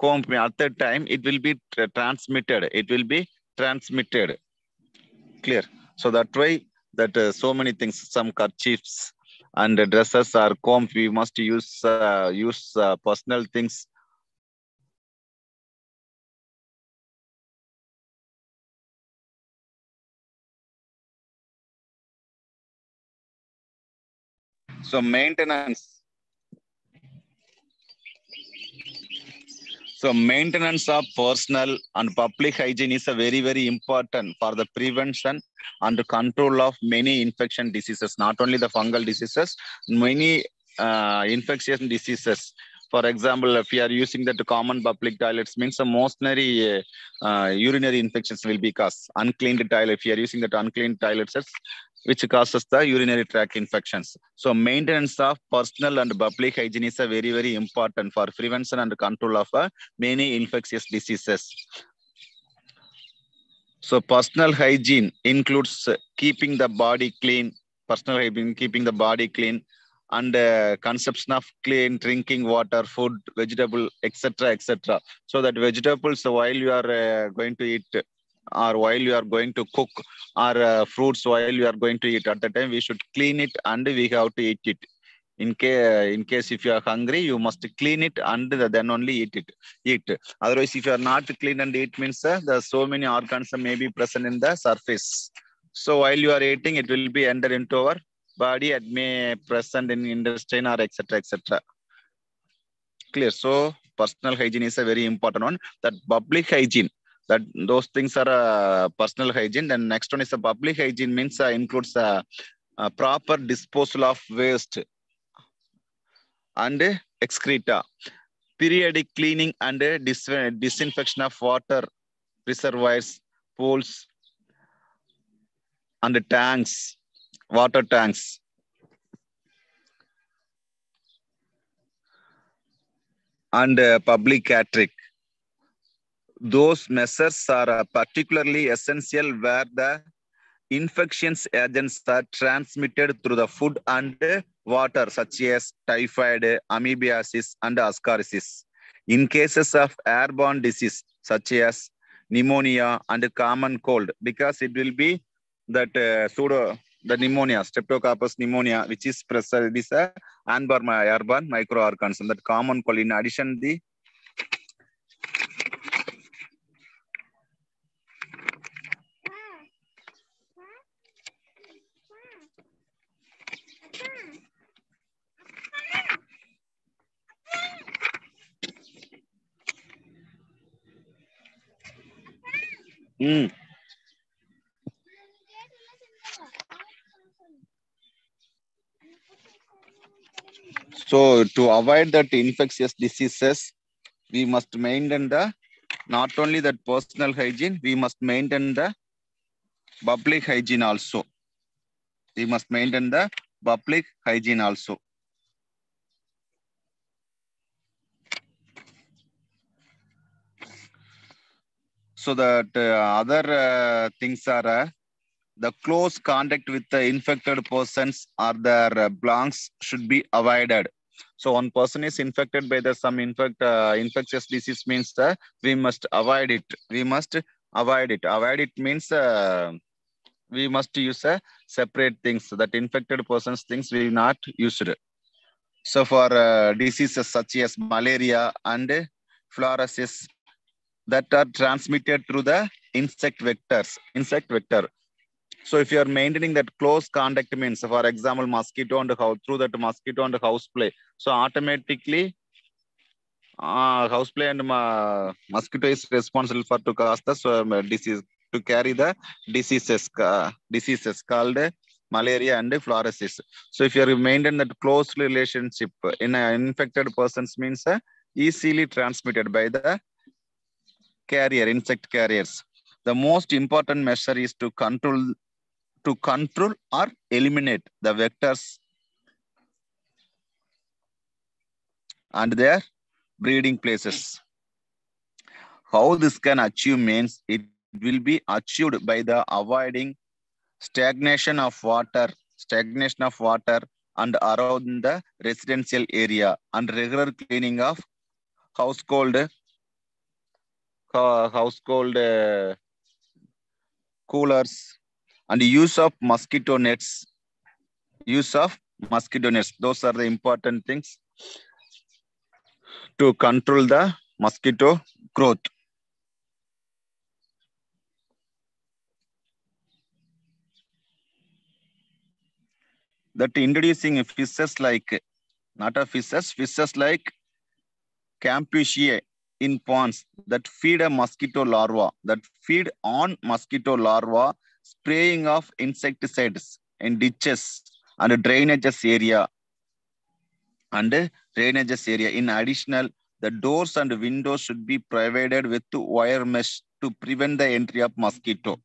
comb at that time it will be tra transmitted. It will be transmitted. Clear? So that way that so many things some kerchiefs and dresses are comb we must use uh, use uh, personal things. So maintenance so maintenance of personal and public hygiene is a very very important for the prevention and control of many infection diseases, not only the fungal diseases, many uh, infectious diseases. For example, if you are using the common public toilets, means the mostly uh, urinary infections will be caused. Uncleaned toilet, if you are using that unclean toilets, which causes the urinary tract infections. So maintenance of personal and public hygiene is a very, very important for prevention and control of uh, many infectious diseases. So personal hygiene includes keeping the body clean, personal hygiene, keeping the body clean, and uh, consumption of clean drinking water, food, vegetable, etc., etc. So that vegetables, while you are uh, going to eat, or while you are going to cook, or uh, fruits while you are going to eat, at the time we should clean it and we have to eat it. In case in case if you are hungry you must clean it and then only eat it. Eat. Otherwise if you are not clean and eat means uh, there are so many organs may be present in the surface. So while you are eating it will be enter into our body it may present in intestine or etc etc clear. So personal hygiene is a very important one. That public hygiene that those things are uh, personal hygiene then next one is a public hygiene means uh, includes uh, proper disposal of waste and excreta. Periodic cleaning and dis disinfection of water, reservoirs, pools, and tanks, water tanks. And uh, public catering. Those measures are uh, particularly essential where the infectious agents are transmitted through the food and water, such as typhoid, amoebiasis, and ascariasis. In cases of airborne disease, such as pneumonia and common cold, because it will be that uh, pseudo the pneumonia, streptococcus pneumonia, which is present, this uh, airborne, airborne microorganism. That common cold. In addition, the Mm. So to avoid that infectious diseases, we must maintain the not only that personal hygiene, we must maintain the public hygiene also. We must maintain the public hygiene also. So that uh, other uh, things are uh, the close contact with the infected persons or their uh, blanks should be avoided. So one person is infected by the some infect uh, infectious disease means uh, we must avoid it. We must avoid it. Avoid it means uh, we must use a separate things so that infected persons things we not used. So for uh, diseases such as malaria and filariasis that are transmitted through the insect vectors, insect vector. So if you are maintaining that close contact means, for example, mosquito and how through that mosquito and house play. So automatically, uh, house play and uh, mosquito is responsible for to cause the um, disease to carry the diseases uh, diseases called malaria and filariasis. So if you are maintain that close relationship in an infected persons means uh, easily transmitted by the carrier insect carriers. The most important measure is to control to control or eliminate the vectors and their breeding places. How this can achieve means it will be achieved by the avoiding stagnation of water, stagnation of water and around the residential area and regular cleaning of household household uh, coolers and use of mosquito nets. Use of mosquito nets. Those are the important things to control the mosquito growth. That introducing fishes like not a fishes fishes like Gambusia in ponds that feed a mosquito larva that feed on mosquito larva spraying of insecticides in ditches and drainages area. And drainages area. In additional the doors and windows should be provided with wire mesh to prevent the entry of mosquito.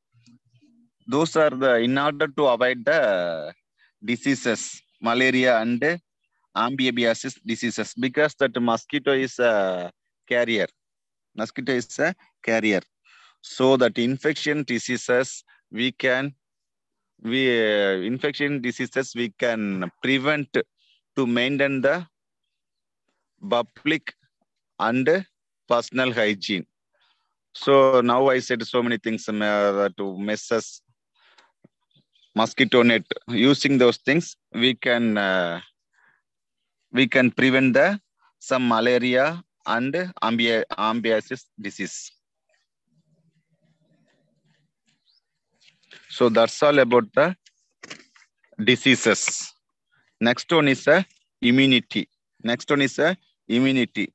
Those are the in order to avoid the diseases malaria and amoebiasis diseases because that mosquito is a carrier. Mosquito is a carrier. So that infection diseases we can we uh, infection diseases we can prevent to maintain the public and personal hygiene. So now i said so many things um, uh, to messes mosquito net using those things we can uh, we can prevent the some malaria and amoebiasis disease. So that's all about the diseases. Next one is a immunity. Next one is a immunity.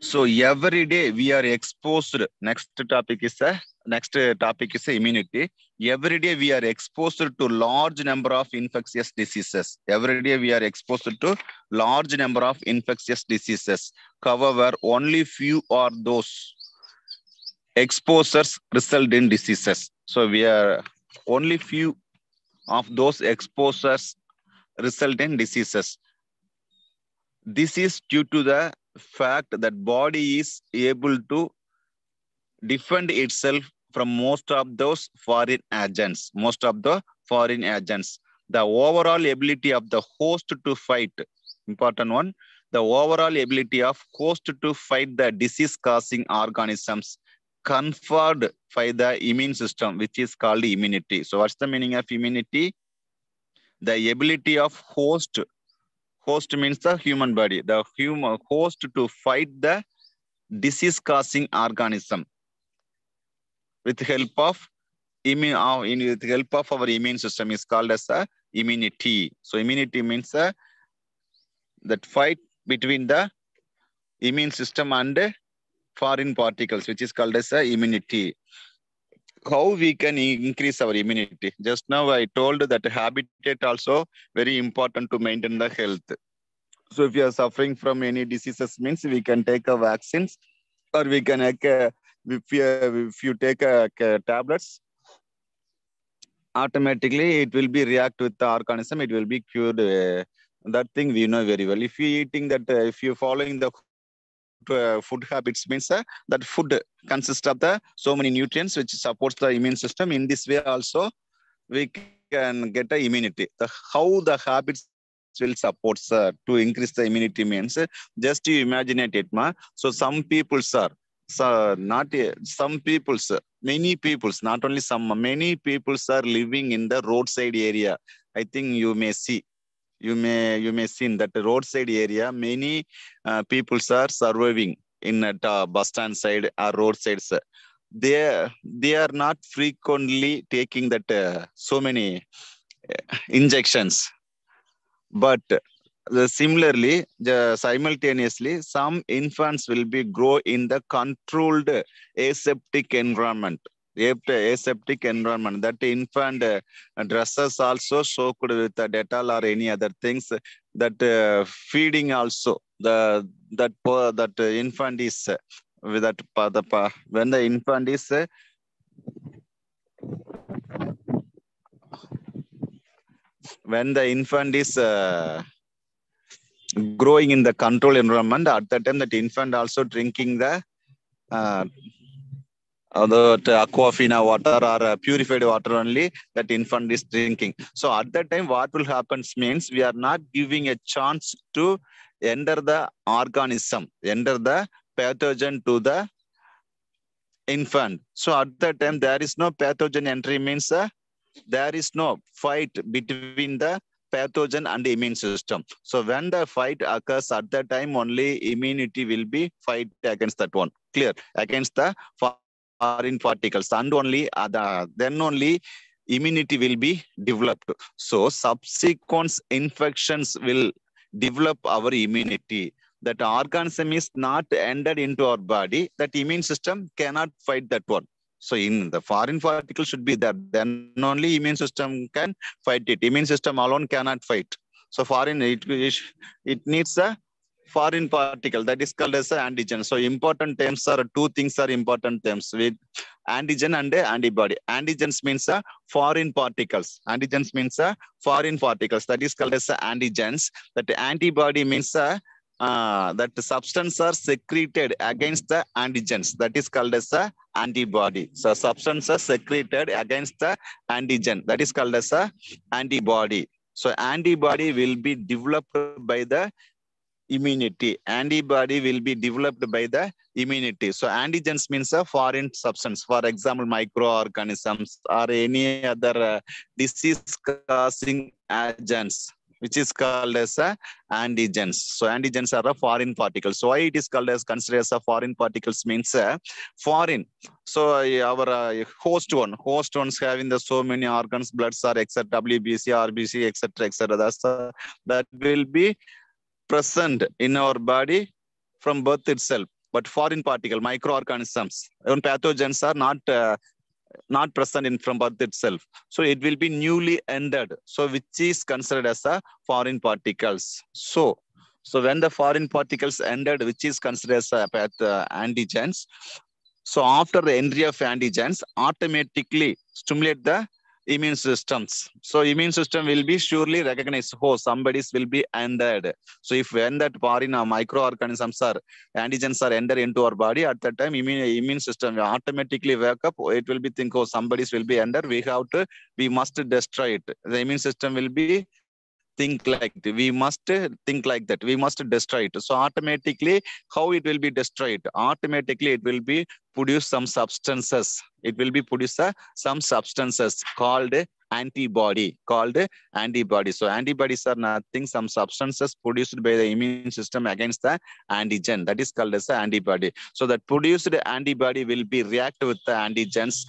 So every day we are exposed. Next topic is a next uh, topic is immunity. Every day we are exposed to large number of infectious diseases. Every day we are exposed to large number of infectious diseases. However only few are those exposures result in diseases. So we are only few of those exposures result in diseases. This is due to the fact that body is able to defend itself from most of those foreign agents, most of the foreign agents. The overall ability of the host to fight, important one, the overall ability of host to fight the disease causing organisms conferred by the immune system, which is called immunity. So what's the meaning of immunity? The ability of host, host means the human body, the human host to fight the disease causing organism with help of immune, uh, in, with help of our immune system is called as a immunity. So immunity means uh, that fight between the immune system and foreign particles, which is called as a immunity. How we can increase our immunity? Just now I told that habitat also very important to maintain the health. So if you are suffering from any diseases means we can take a vaccines or we can take a, if, you, if you take tablets automatically it will be react with the organism. It will be cured uh, that thing we know very well. If you eating that uh, if you following the uh, food habits means uh, that food consists of the so many nutrients which supports the immune system. In this way also we can get the immunity. The how the habits will support uh, to increase the immunity means just you imagine it ma. So some people sir so not some people sir many peoples not only some many peoples are living in the roadside area. I think you may see you may you may see in that roadside area many uh, peoples are surviving in that uh, bus stand side or roadsides. They they are not frequently taking that uh, so many uh, injections. But the, similarly the, simultaneously some infants will be grow in the controlled aseptic environment. Aseptic environment. That infant uh, dresses also soaked with the dettol or any other things that uh, feeding also. The that that infant is uh, with that the when the infant is uh, when the infant is uh, growing in the control environment. At that time that infant also drinking the uh, the aquafina water or uh, purified water only that infant is drinking. So at that time what will happen means we are not giving a chance to enter the organism enter the pathogen to the infant. So at that time there is no pathogen entry means uh, there is no fight between the pathogen and immune system. So when the fight occurs at that time, only immunity will be fight against that one. Clear? Against the foreign particles and only then only immunity will be developed. So subsequent infections will develop our immunity. That organism is not entered into our body, that immune system cannot fight that one. So in the foreign particle should be there. Then only immune system can fight it. Immune system alone cannot fight. So foreign, it, it needs a foreign particle that is called as antigen. So important terms are two things are important terms with antigen and antibody. Antigens means uh, foreign particles. Antigens means uh, foreign particles that is called as antigens. That antibody means uh, uh, that substance are secreted against the antigens. That is called as a antibody. So substance are secreted against the antigen. That is called as a antibody. So antibody will be developed by the immunity. Antibody will be developed by the immunity. So antigens means a foreign substance. For example, microorganisms or any other uh, disease-causing agents which is called as a antigens. So antigens are a foreign particles. So why it is called as considered as a foreign particles means uh, foreign. So uh, our uh, host one, host ones having the so many organs, blood are etc. WBC, RBC, etc. etc. That's that will be present in our body from birth itself. But foreign particle, microorganisms, even pathogens are not uh, not present in from birth itself. So it will be newly entered. So which is considered as a foreign particles. So, so when the foreign particles entered, which is considered as a uh, antigens. So after the entry of antigens, automatically stimulate the immune systems. So immune system will be surely recognized. Oh, somebody's will be entered. So if when that foreign microorganisms are antigens are enter into our body, at that time immune immune system will automatically wake up. It will be think, oh, somebody's will be enter. We have to, we must destroy it. The immune system will be think like we must think like that. We must destroy it. So automatically how it will be destroyed? Automatically it will be produce some substances. It will be produce uh, some substances called antibody called antibody. So antibodies are nothing. Some substances produced by the immune system against the antigen. That is called as antibody. So that produced antibody will be react with the antigens.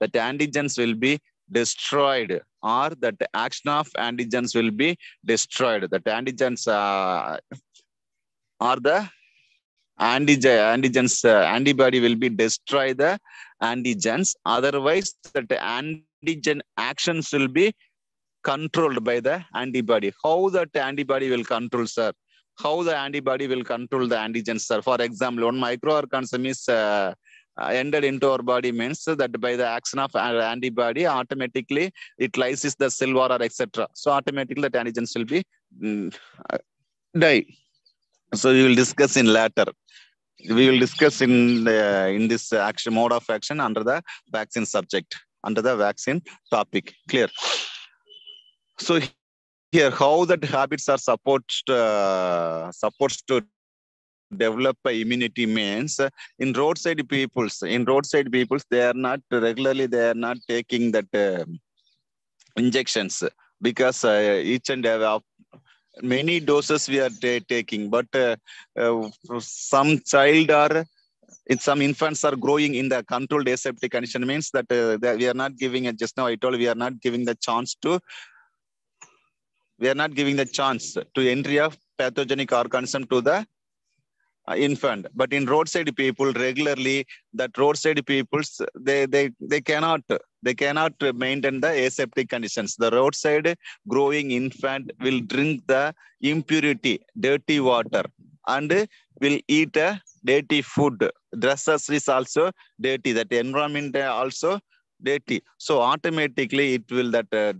That antigens will be destroyed or that action of antigens will be destroyed. That antigens uh, or the antigen, antigens uh, antibody will be destroy the antigens. Otherwise, that antigen actions will be controlled by the antibody. How that antibody will control, sir? How the antibody will control the antigens, sir? For example, one microorganism is uh, entered into our body means that by the action of antibody, automatically it lyses the cell wall or etc. So automatically the antigens will be mm, uh, die. So we will discuss in later. We will discuss in in this action mode of action under the vaccine subject, under the vaccine topic. Clear. So here, how that habits are supposed uh, supposed to develop immunity means in roadside peoples in roadside peoples they are not regularly they are not taking that uh, injections because uh, each and every many doses we are taking but uh, uh, some child or in some infants are growing in the controlled aseptic condition means that, uh, that we are not giving it just now i told we are not giving the chance to we are not giving the chance to entry of pathogenic organism to the uh, infant but in roadside people regularly that roadside peoples they they they cannot they cannot maintain the aseptic conditions. The roadside growing infant will drink the impurity dirty water and will eat a dirty food. Dresses is also dirty that environment also dirty. So automatically it will that uh,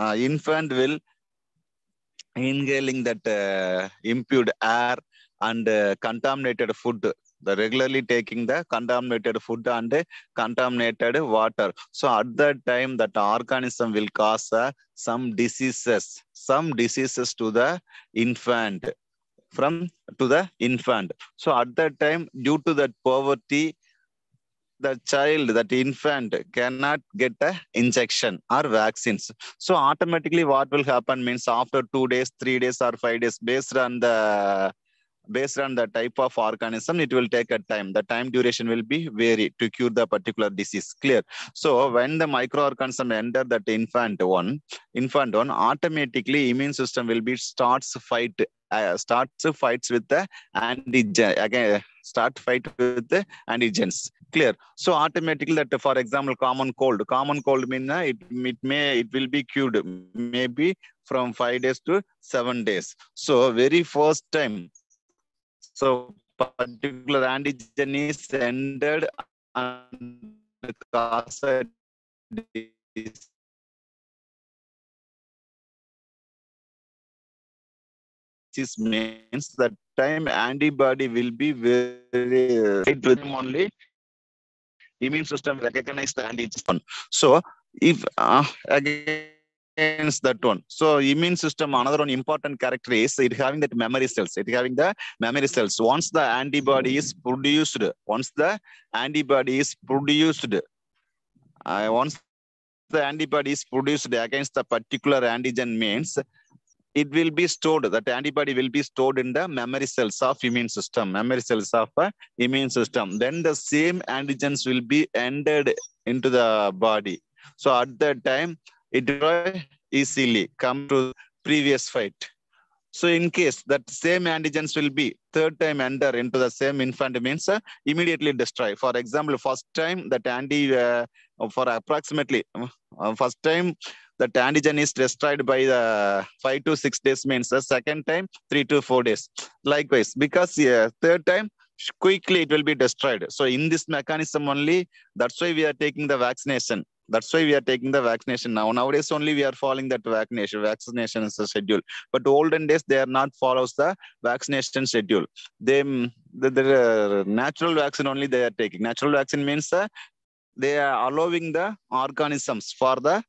uh, infant will inhaling that uh, impure air and uh, contaminated food. The regularly taking the contaminated food and contaminated water. So at that time that organism will cause uh, some diseases some diseases to the infant from to the infant. So at that time due to that poverty the child that infant cannot get a injection or vaccines. So automatically what will happen means after two days three days or five days based on the based on the type of organism, it will take a time. The time duration will be vary to cure the particular disease. Clear. So when the microorganism enter that infant one, infant one, automatically immune system will be starts fight uh, starts fights with the antigen again start fight with the antigens clear so automatically that for example common cold common cold mean uh, it, it may it will be cured maybe from five days to seven days so very first time so particular antigen is entered and cause this means that time antibody will be very right with only immune system recognize the antigen. So if uh, again against that one. So immune system, another one important character is it having that memory cells. It having the memory cells. Once the antibody is produced, once the antibody is produced, uh, once the antibody is produced against the particular antigen means it will be stored that antibody will be stored in the memory cells of immune system memory cells of uh, immune system then the same antigens will be entered into the body so at that time it easily come to previous fight. So in case that same antigens will be third time enter into the same infant means uh, immediately destroy. For example, first time that anti uh, for approximately uh, first time that antigen is destroyed by the five to six days means the second time three to four days. Likewise, because uh, third time quickly it will be destroyed. So in this mechanism only, that's why we are taking the vaccination That's why we are taking the vaccination now. Nowadays only we are following that vaccination. Vaccination is schedule. But olden days they are not follows the vaccination schedule. They the, the natural vaccine only they are taking. Natural vaccine means uh, they are allowing the organisms for the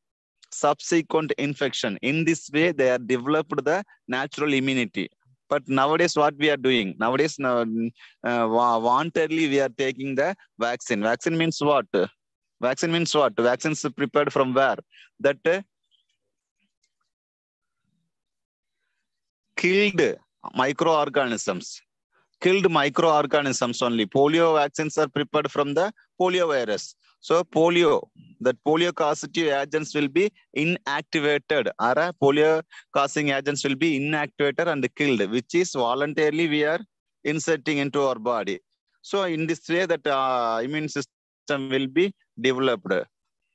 subsequent infection. In this way, they are developed the natural immunity. But nowadays, what we are doing? Nowadays, uh, wantedly we are taking the vaccine. Vaccine means what? Vaccine means what? Vaccines prepared from where? That uh, killed microorganisms. Killed microorganisms only. Polio vaccines are prepared from the polio virus. So polio, that polio causative agents will be inactivated. Ara polio causing agents will be inactivated and killed, which is voluntarily we are inserting into our body. So in this way, that uh, immune system will be developed.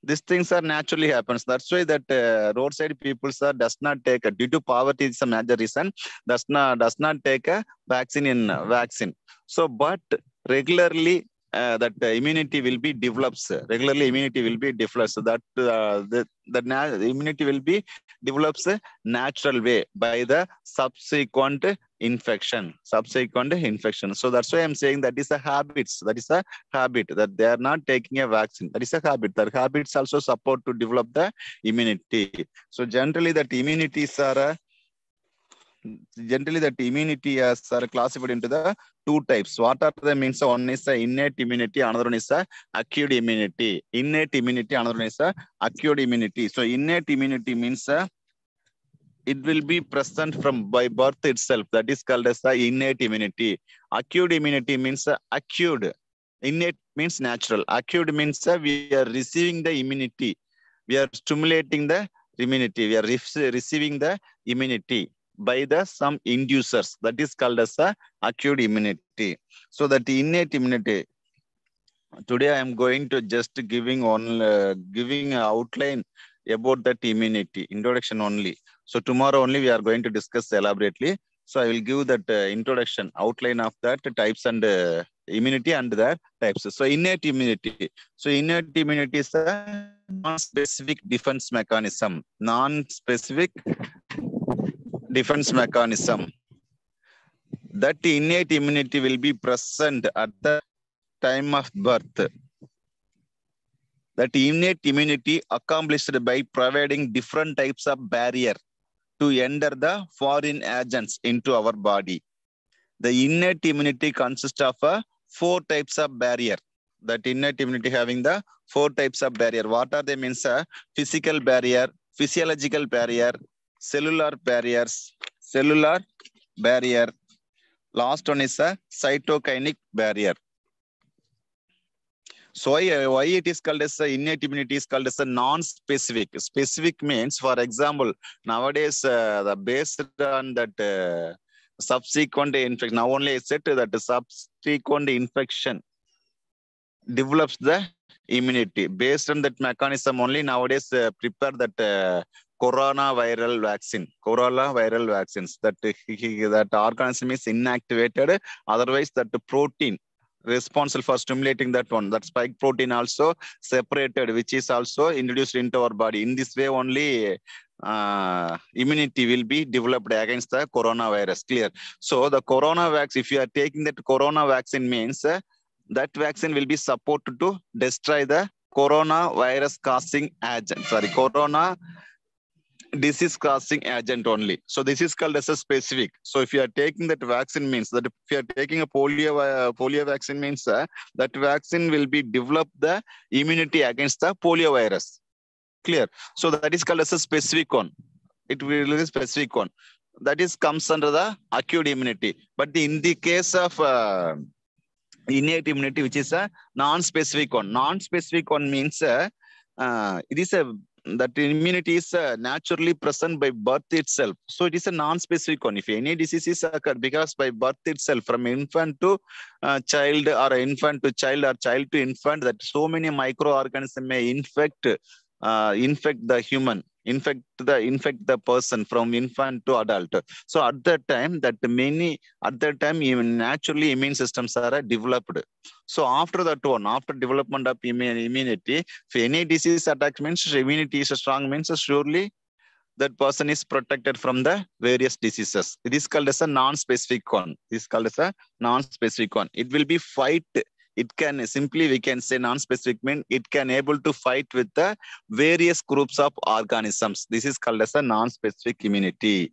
These things are naturally happens. That's why that uh, roadside people sir does not take a, due to poverty is a major reason does not does not take a vaccine in uh, vaccine. So but regularly uh, that uh, immunity will be develops regularly immunity will be developed so that uh, the, the, immunity will be develops natural way by the subsequent infection subsequent infection. So that's why i'm saying that is a habits that is a habit that they are not taking a vaccine. That is a habit. That habits also support to develop the immunity. So generally that immunities are a generally that immunity as are classified into the two types. What are the means? One is the innate immunity, another one is the acute immunity. Innate immunity, another one is the acute immunity. So innate immunity means uh, it will be present from by birth itself. That is called as the innate immunity. Acute immunity means uh, acute. Innate means natural. Acute means uh, we are receiving the immunity. We are stimulating the immunity. We are re receiving the immunity by the some inducers that is called as a acute immunity. So that innate immunity today i am going to just giving on uh, giving outline about that immunity introduction only. So tomorrow only we are going to discuss elaborately. So i will give that uh, introduction outline of that types and uh, immunity and the types. So innate immunity. So innate immunity is a non-specific defense mechanism non-specific defense mechanism. That innate immunity will be present at the time of birth. That innate immunity accomplished by providing different types of barrier to enter the foreign agents into our body. The innate immunity consists of uh, four types of barrier. That innate immunity having the four types of barrier. What are they means? Uh, physical barrier, physiological barrier, cellular barriers, cellular barrier. Last one is a cytokinic barrier. So why, it is called as innate immunity is called as a non-specific. Specific means, for example, nowadays uh, the based on that uh, subsequent infection. Now only I said that the subsequent infection develops the immunity based on that mechanism only nowadays uh, prepare that uh, corona viral vaccine. Corona viral vaccines. That that organism is inactivated. Otherwise that protein responsible for stimulating that one. That spike protein also separated which is also introduced into our body. In this way only uh, immunity will be developed against the coronavirus clear? So the corona vaccine if you are taking that corona vaccine means uh, that vaccine will be supported to destroy the coronavirus causing agent. Sorry corona disease causing agent only. So this is called as a specific. So if you are taking that vaccine means that if you are taking a polio uh, polio vaccine means uh, that vaccine will be develop the immunity against the polio virus. Clear. So that is called as a specific one. It will be specific one. That is comes under the acute immunity. But in the case of uh, innate immunity, which is a non-specific one. Non-specific one means uh, uh, it is a that immunity is uh, naturally present by birth itself. So it is a non-specific one. If any diseases occur because by birth itself, from infant to uh, child or infant to child or child to infant, that so many microorganisms may infect uh, infect the human infect the infect the person from infant to adult. So at that time that many at that time even naturally immune systems are developed. So after that one after development of immunity if any disease attacks means immunity is strong means surely that person is protected from the various diseases. It is called as a non-specific one. This is called as a non-specific one. It will be fight it can simply we can say non-specific mean it can able to fight with the various groups of organisms. This is called as a non-specific immunity.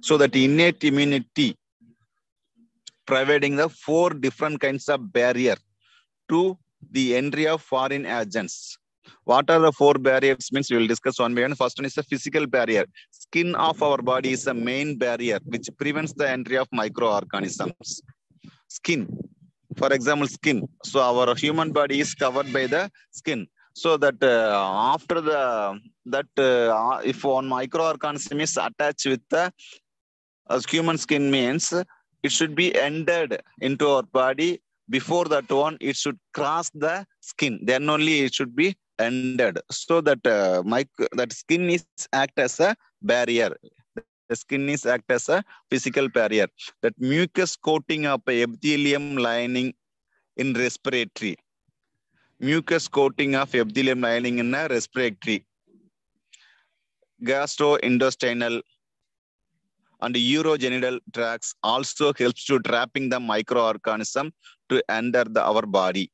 So that innate immunity providing the four different kinds of barrier to the entry of foreign agents. What are the four barriers means we will discuss one by one. First one is a physical barrier. Skin of our body is a main barrier which prevents the entry of microorganisms. Skin for example skin. So our human body is covered by the skin. So that uh, after the that uh, if one microorganism is attached with the uh, human skin means it should be entered into our body. Before that one it should cross the skin. Then only it should be entered so that uh, mic- that skin is act as a barrier the skin is act as a physical barrier. That mucus coating of epithelium lining in respiratory. Mucus coating of epithelium lining in a respiratory. Gastrointestinal and urogenital tracts also helps to trapping the microorganism to enter the, our body.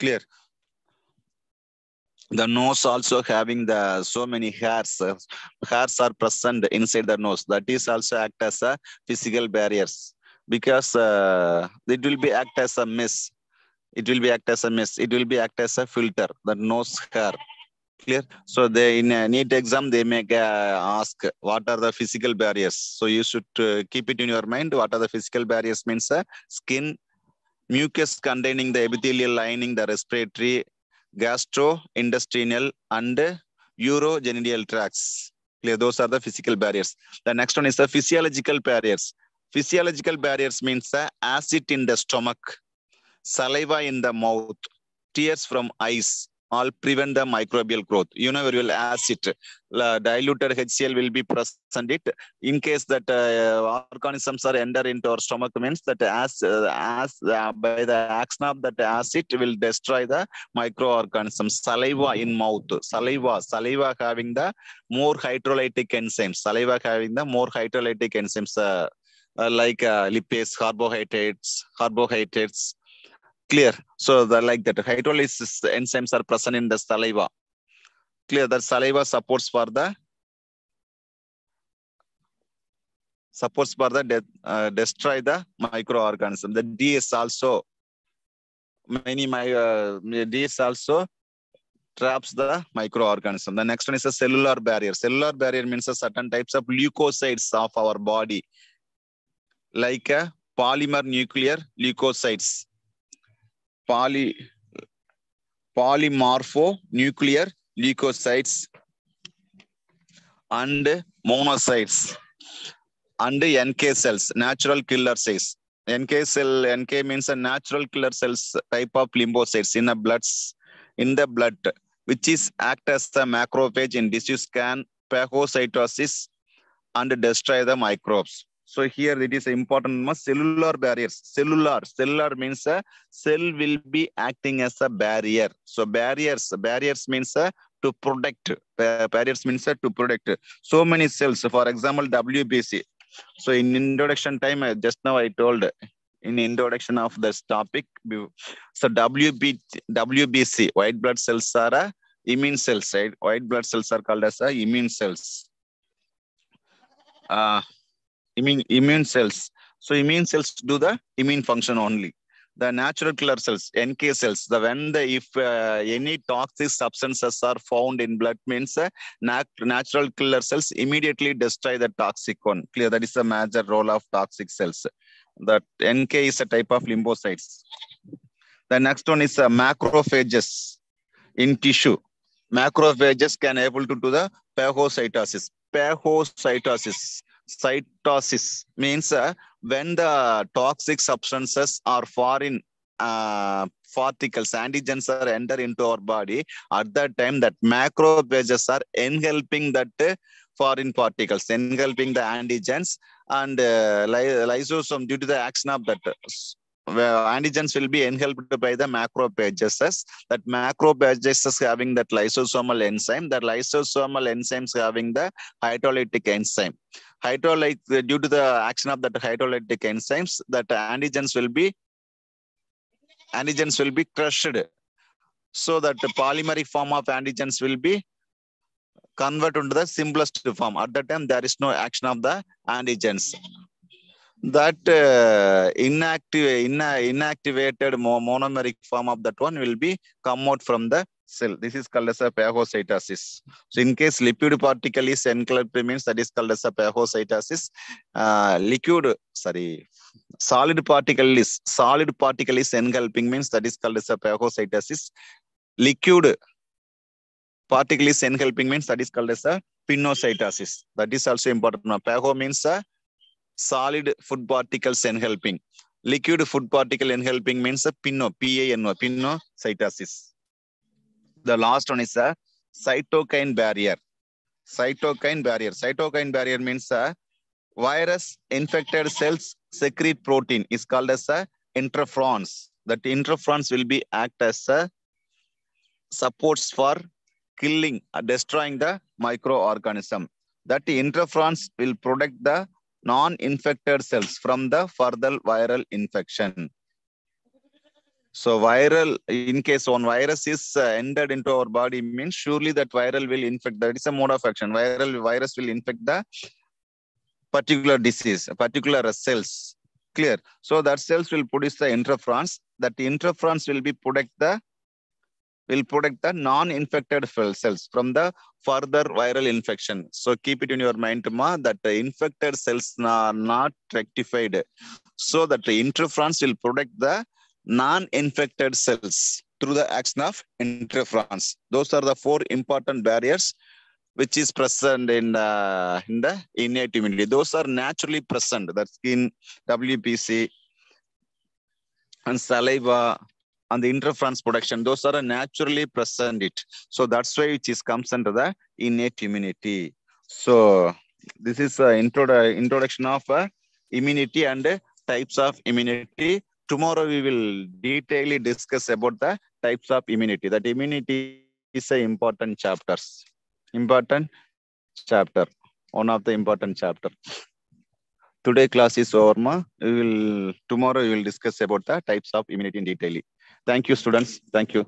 Clear the nose also having the so many hairs. Hairs are present inside the nose. That is also act as a physical barriers. Because uh, it will be act as a mist it will be act as a mist it will be act as a filter the nose hair. Clear? So they in a NEET exam they may uh, ask what are the physical barriers? So you should uh, keep it in your mind. What are the physical barriers means uh, skin mucus containing the epithelial lining the respiratory gastrointestinal and urogenital tracts. Clear? Those are the physical barriers. The next one is the physiological barriers. Physiological barriers means uh, acid in the stomach saliva in the mouth tears from eyes all prevent the microbial growth. You know, you will acid, uh, diluted HCl will be present it. In case that uh, organisms are enter into our stomach means that as, uh, as uh, by the action of that acid will destroy the microorganisms. Saliva in mouth, saliva, saliva having the more hydrolytic enzymes, saliva having the more hydrolytic enzymes uh, uh, like lipase, carbohydrases, carbohydrases, clear. So the like that hydrolysis enzymes are present in the saliva. Clear. That saliva supports for the supports for the de- uh, destroy the microorganism. The ds also many my uh, ds also traps the microorganism. The next one is a cellular barrier. Cellular barrier means a certain types of leukocytes of our body like a polymer nuclear leukocytes poly polymorphonuclear leukocytes and monocytes and NK cells, natural killer cells. NK cell, NK means a natural killer cells type of lymphocytes in the bloods, in the blood, which is act as the macrophage in disease scan, phagocytosis, and destroy the microbes. So here it is important cellular barriers. Cellular, cellular means a cell will be acting as a barrier. So barriers, barriers means a to protect. Barriers means a to protect. So many cells. For example, WBC. So in introduction time, just now I told in introduction of this topic. So WB, WBC, white blood cells are a immune cells, right? White blood cells are called as a immune cells. Uh, immune, immune cells. So immune cells do the immune function only. The natural killer cells, NK cells, the when the if uh, any toxic substances are found in blood means uh, nat natural killer cells immediately destroy the toxic one. Clear that is the major role of toxic cells. That NK is a type of lymphocytes. The next one is uh, macrophages in tissue. Macrophages can able to do the phagocytosis. Phagocytosis cytosis means uh, when the toxic substances are foreign uh, particles, antigens are enter into our body, at that time that macrophages are engulfing that uh, foreign particles, engulfing the antigens and uh, lysosome due to the action of that antigens will be engulfed by the macrophages. That macrophages having that lysosomal enzyme. That lysosomal enzymes having the hydrolytic enzyme. Hydrolyte due to the action of that hydrolytic enzymes, that antigens will be antigens will be crushed. So that the polymeric form of antigens will be converted into the simplest form. At that time, there is no action of the antigens that uh, inactive in, inactivated monomeric form of that one will be come out from the cell. This is called as a phagocytosis. So in case lipid particle is engulfed means that is called as a phagocytosis. Uh, liquid, sorry, solid particle is solid particle is engulfing means that is called as a phagocytosis. Liquid particle is engulfing means that is called as a pinocytosis. That is also important. Phago means a solid food particles engulfing. Liquid food particle engulfing means a pino, P-A-N-O, pinocytosis. The last one is a cytokine barrier. Cytokine barrier. Cytokine barrier means a virus infected cells secrete protein is called as a interferons. That interferons will be act as a supports for killing, uh, destroying the microorganism. That interferons will protect the non-infected cells from the further viral infection. So viral, in case one virus is uh, entered into our body means surely that viral will infect, that is a mode of action. Viral virus will infect the particular disease, particular cells. Clear. So that cells will produce the interferons. That interferons will be protect the will protect the non-infected cells from the further viral infection. So keep it in your mind, Ma, that the infected cells are not rectified. So that the interferons will protect the non-infected cells through the action of interferons. Those are the four important barriers which is present in, uh, in the innate immunity. Those are naturally present. That's skin, WBC, and saliva, and the interferon production, those are naturally present it. So that's why it is comes under the innate immunity. So this is an intro introduction of uh, immunity and uh, types of immunity. Tomorrow we will detailedly discuss about the types of immunity. That immunity is an important chapters. Important chapter. One of the important chapter. Today class is over. Ma. We will tomorrow we will discuss about the types of immunity in detail. Thank you, students. Thank you.